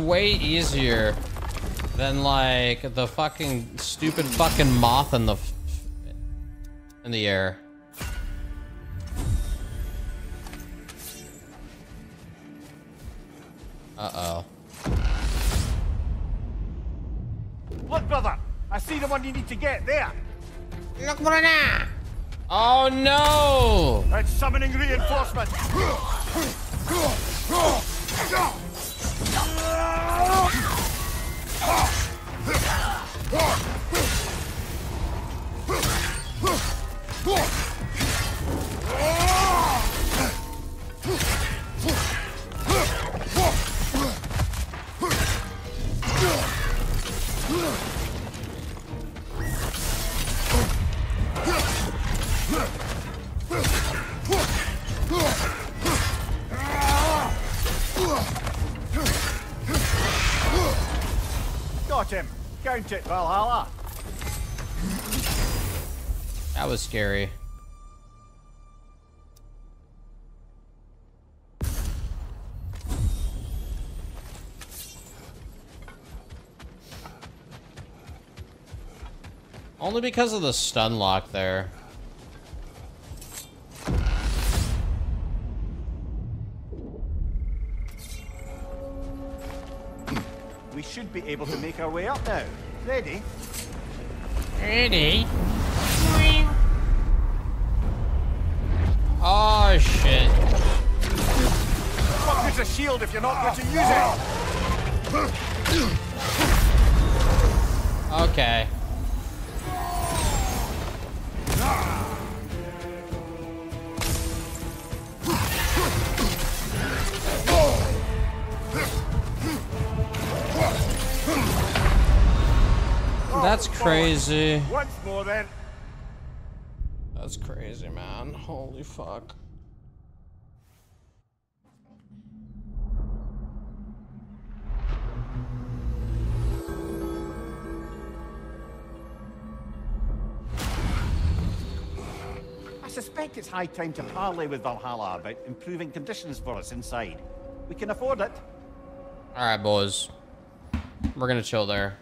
Way easier than like the fucking stupid fucking moth in the f- in the air. Uh-oh. Look, brother! I see the one you need to get there! Look, Bruna! Oh no! It's summoning reinforcements! Scary. Only because of the stun lock there. We should be able to make our way up now. Ready? Ready? Shield if you're not going to use it? Okay. That's oh, crazy. Once more then. That's crazy, man. Holy fuck. It's high time to parley with Valhalla about improving conditions for us inside. We can afford it. Alright, boys. We're gonna chill there.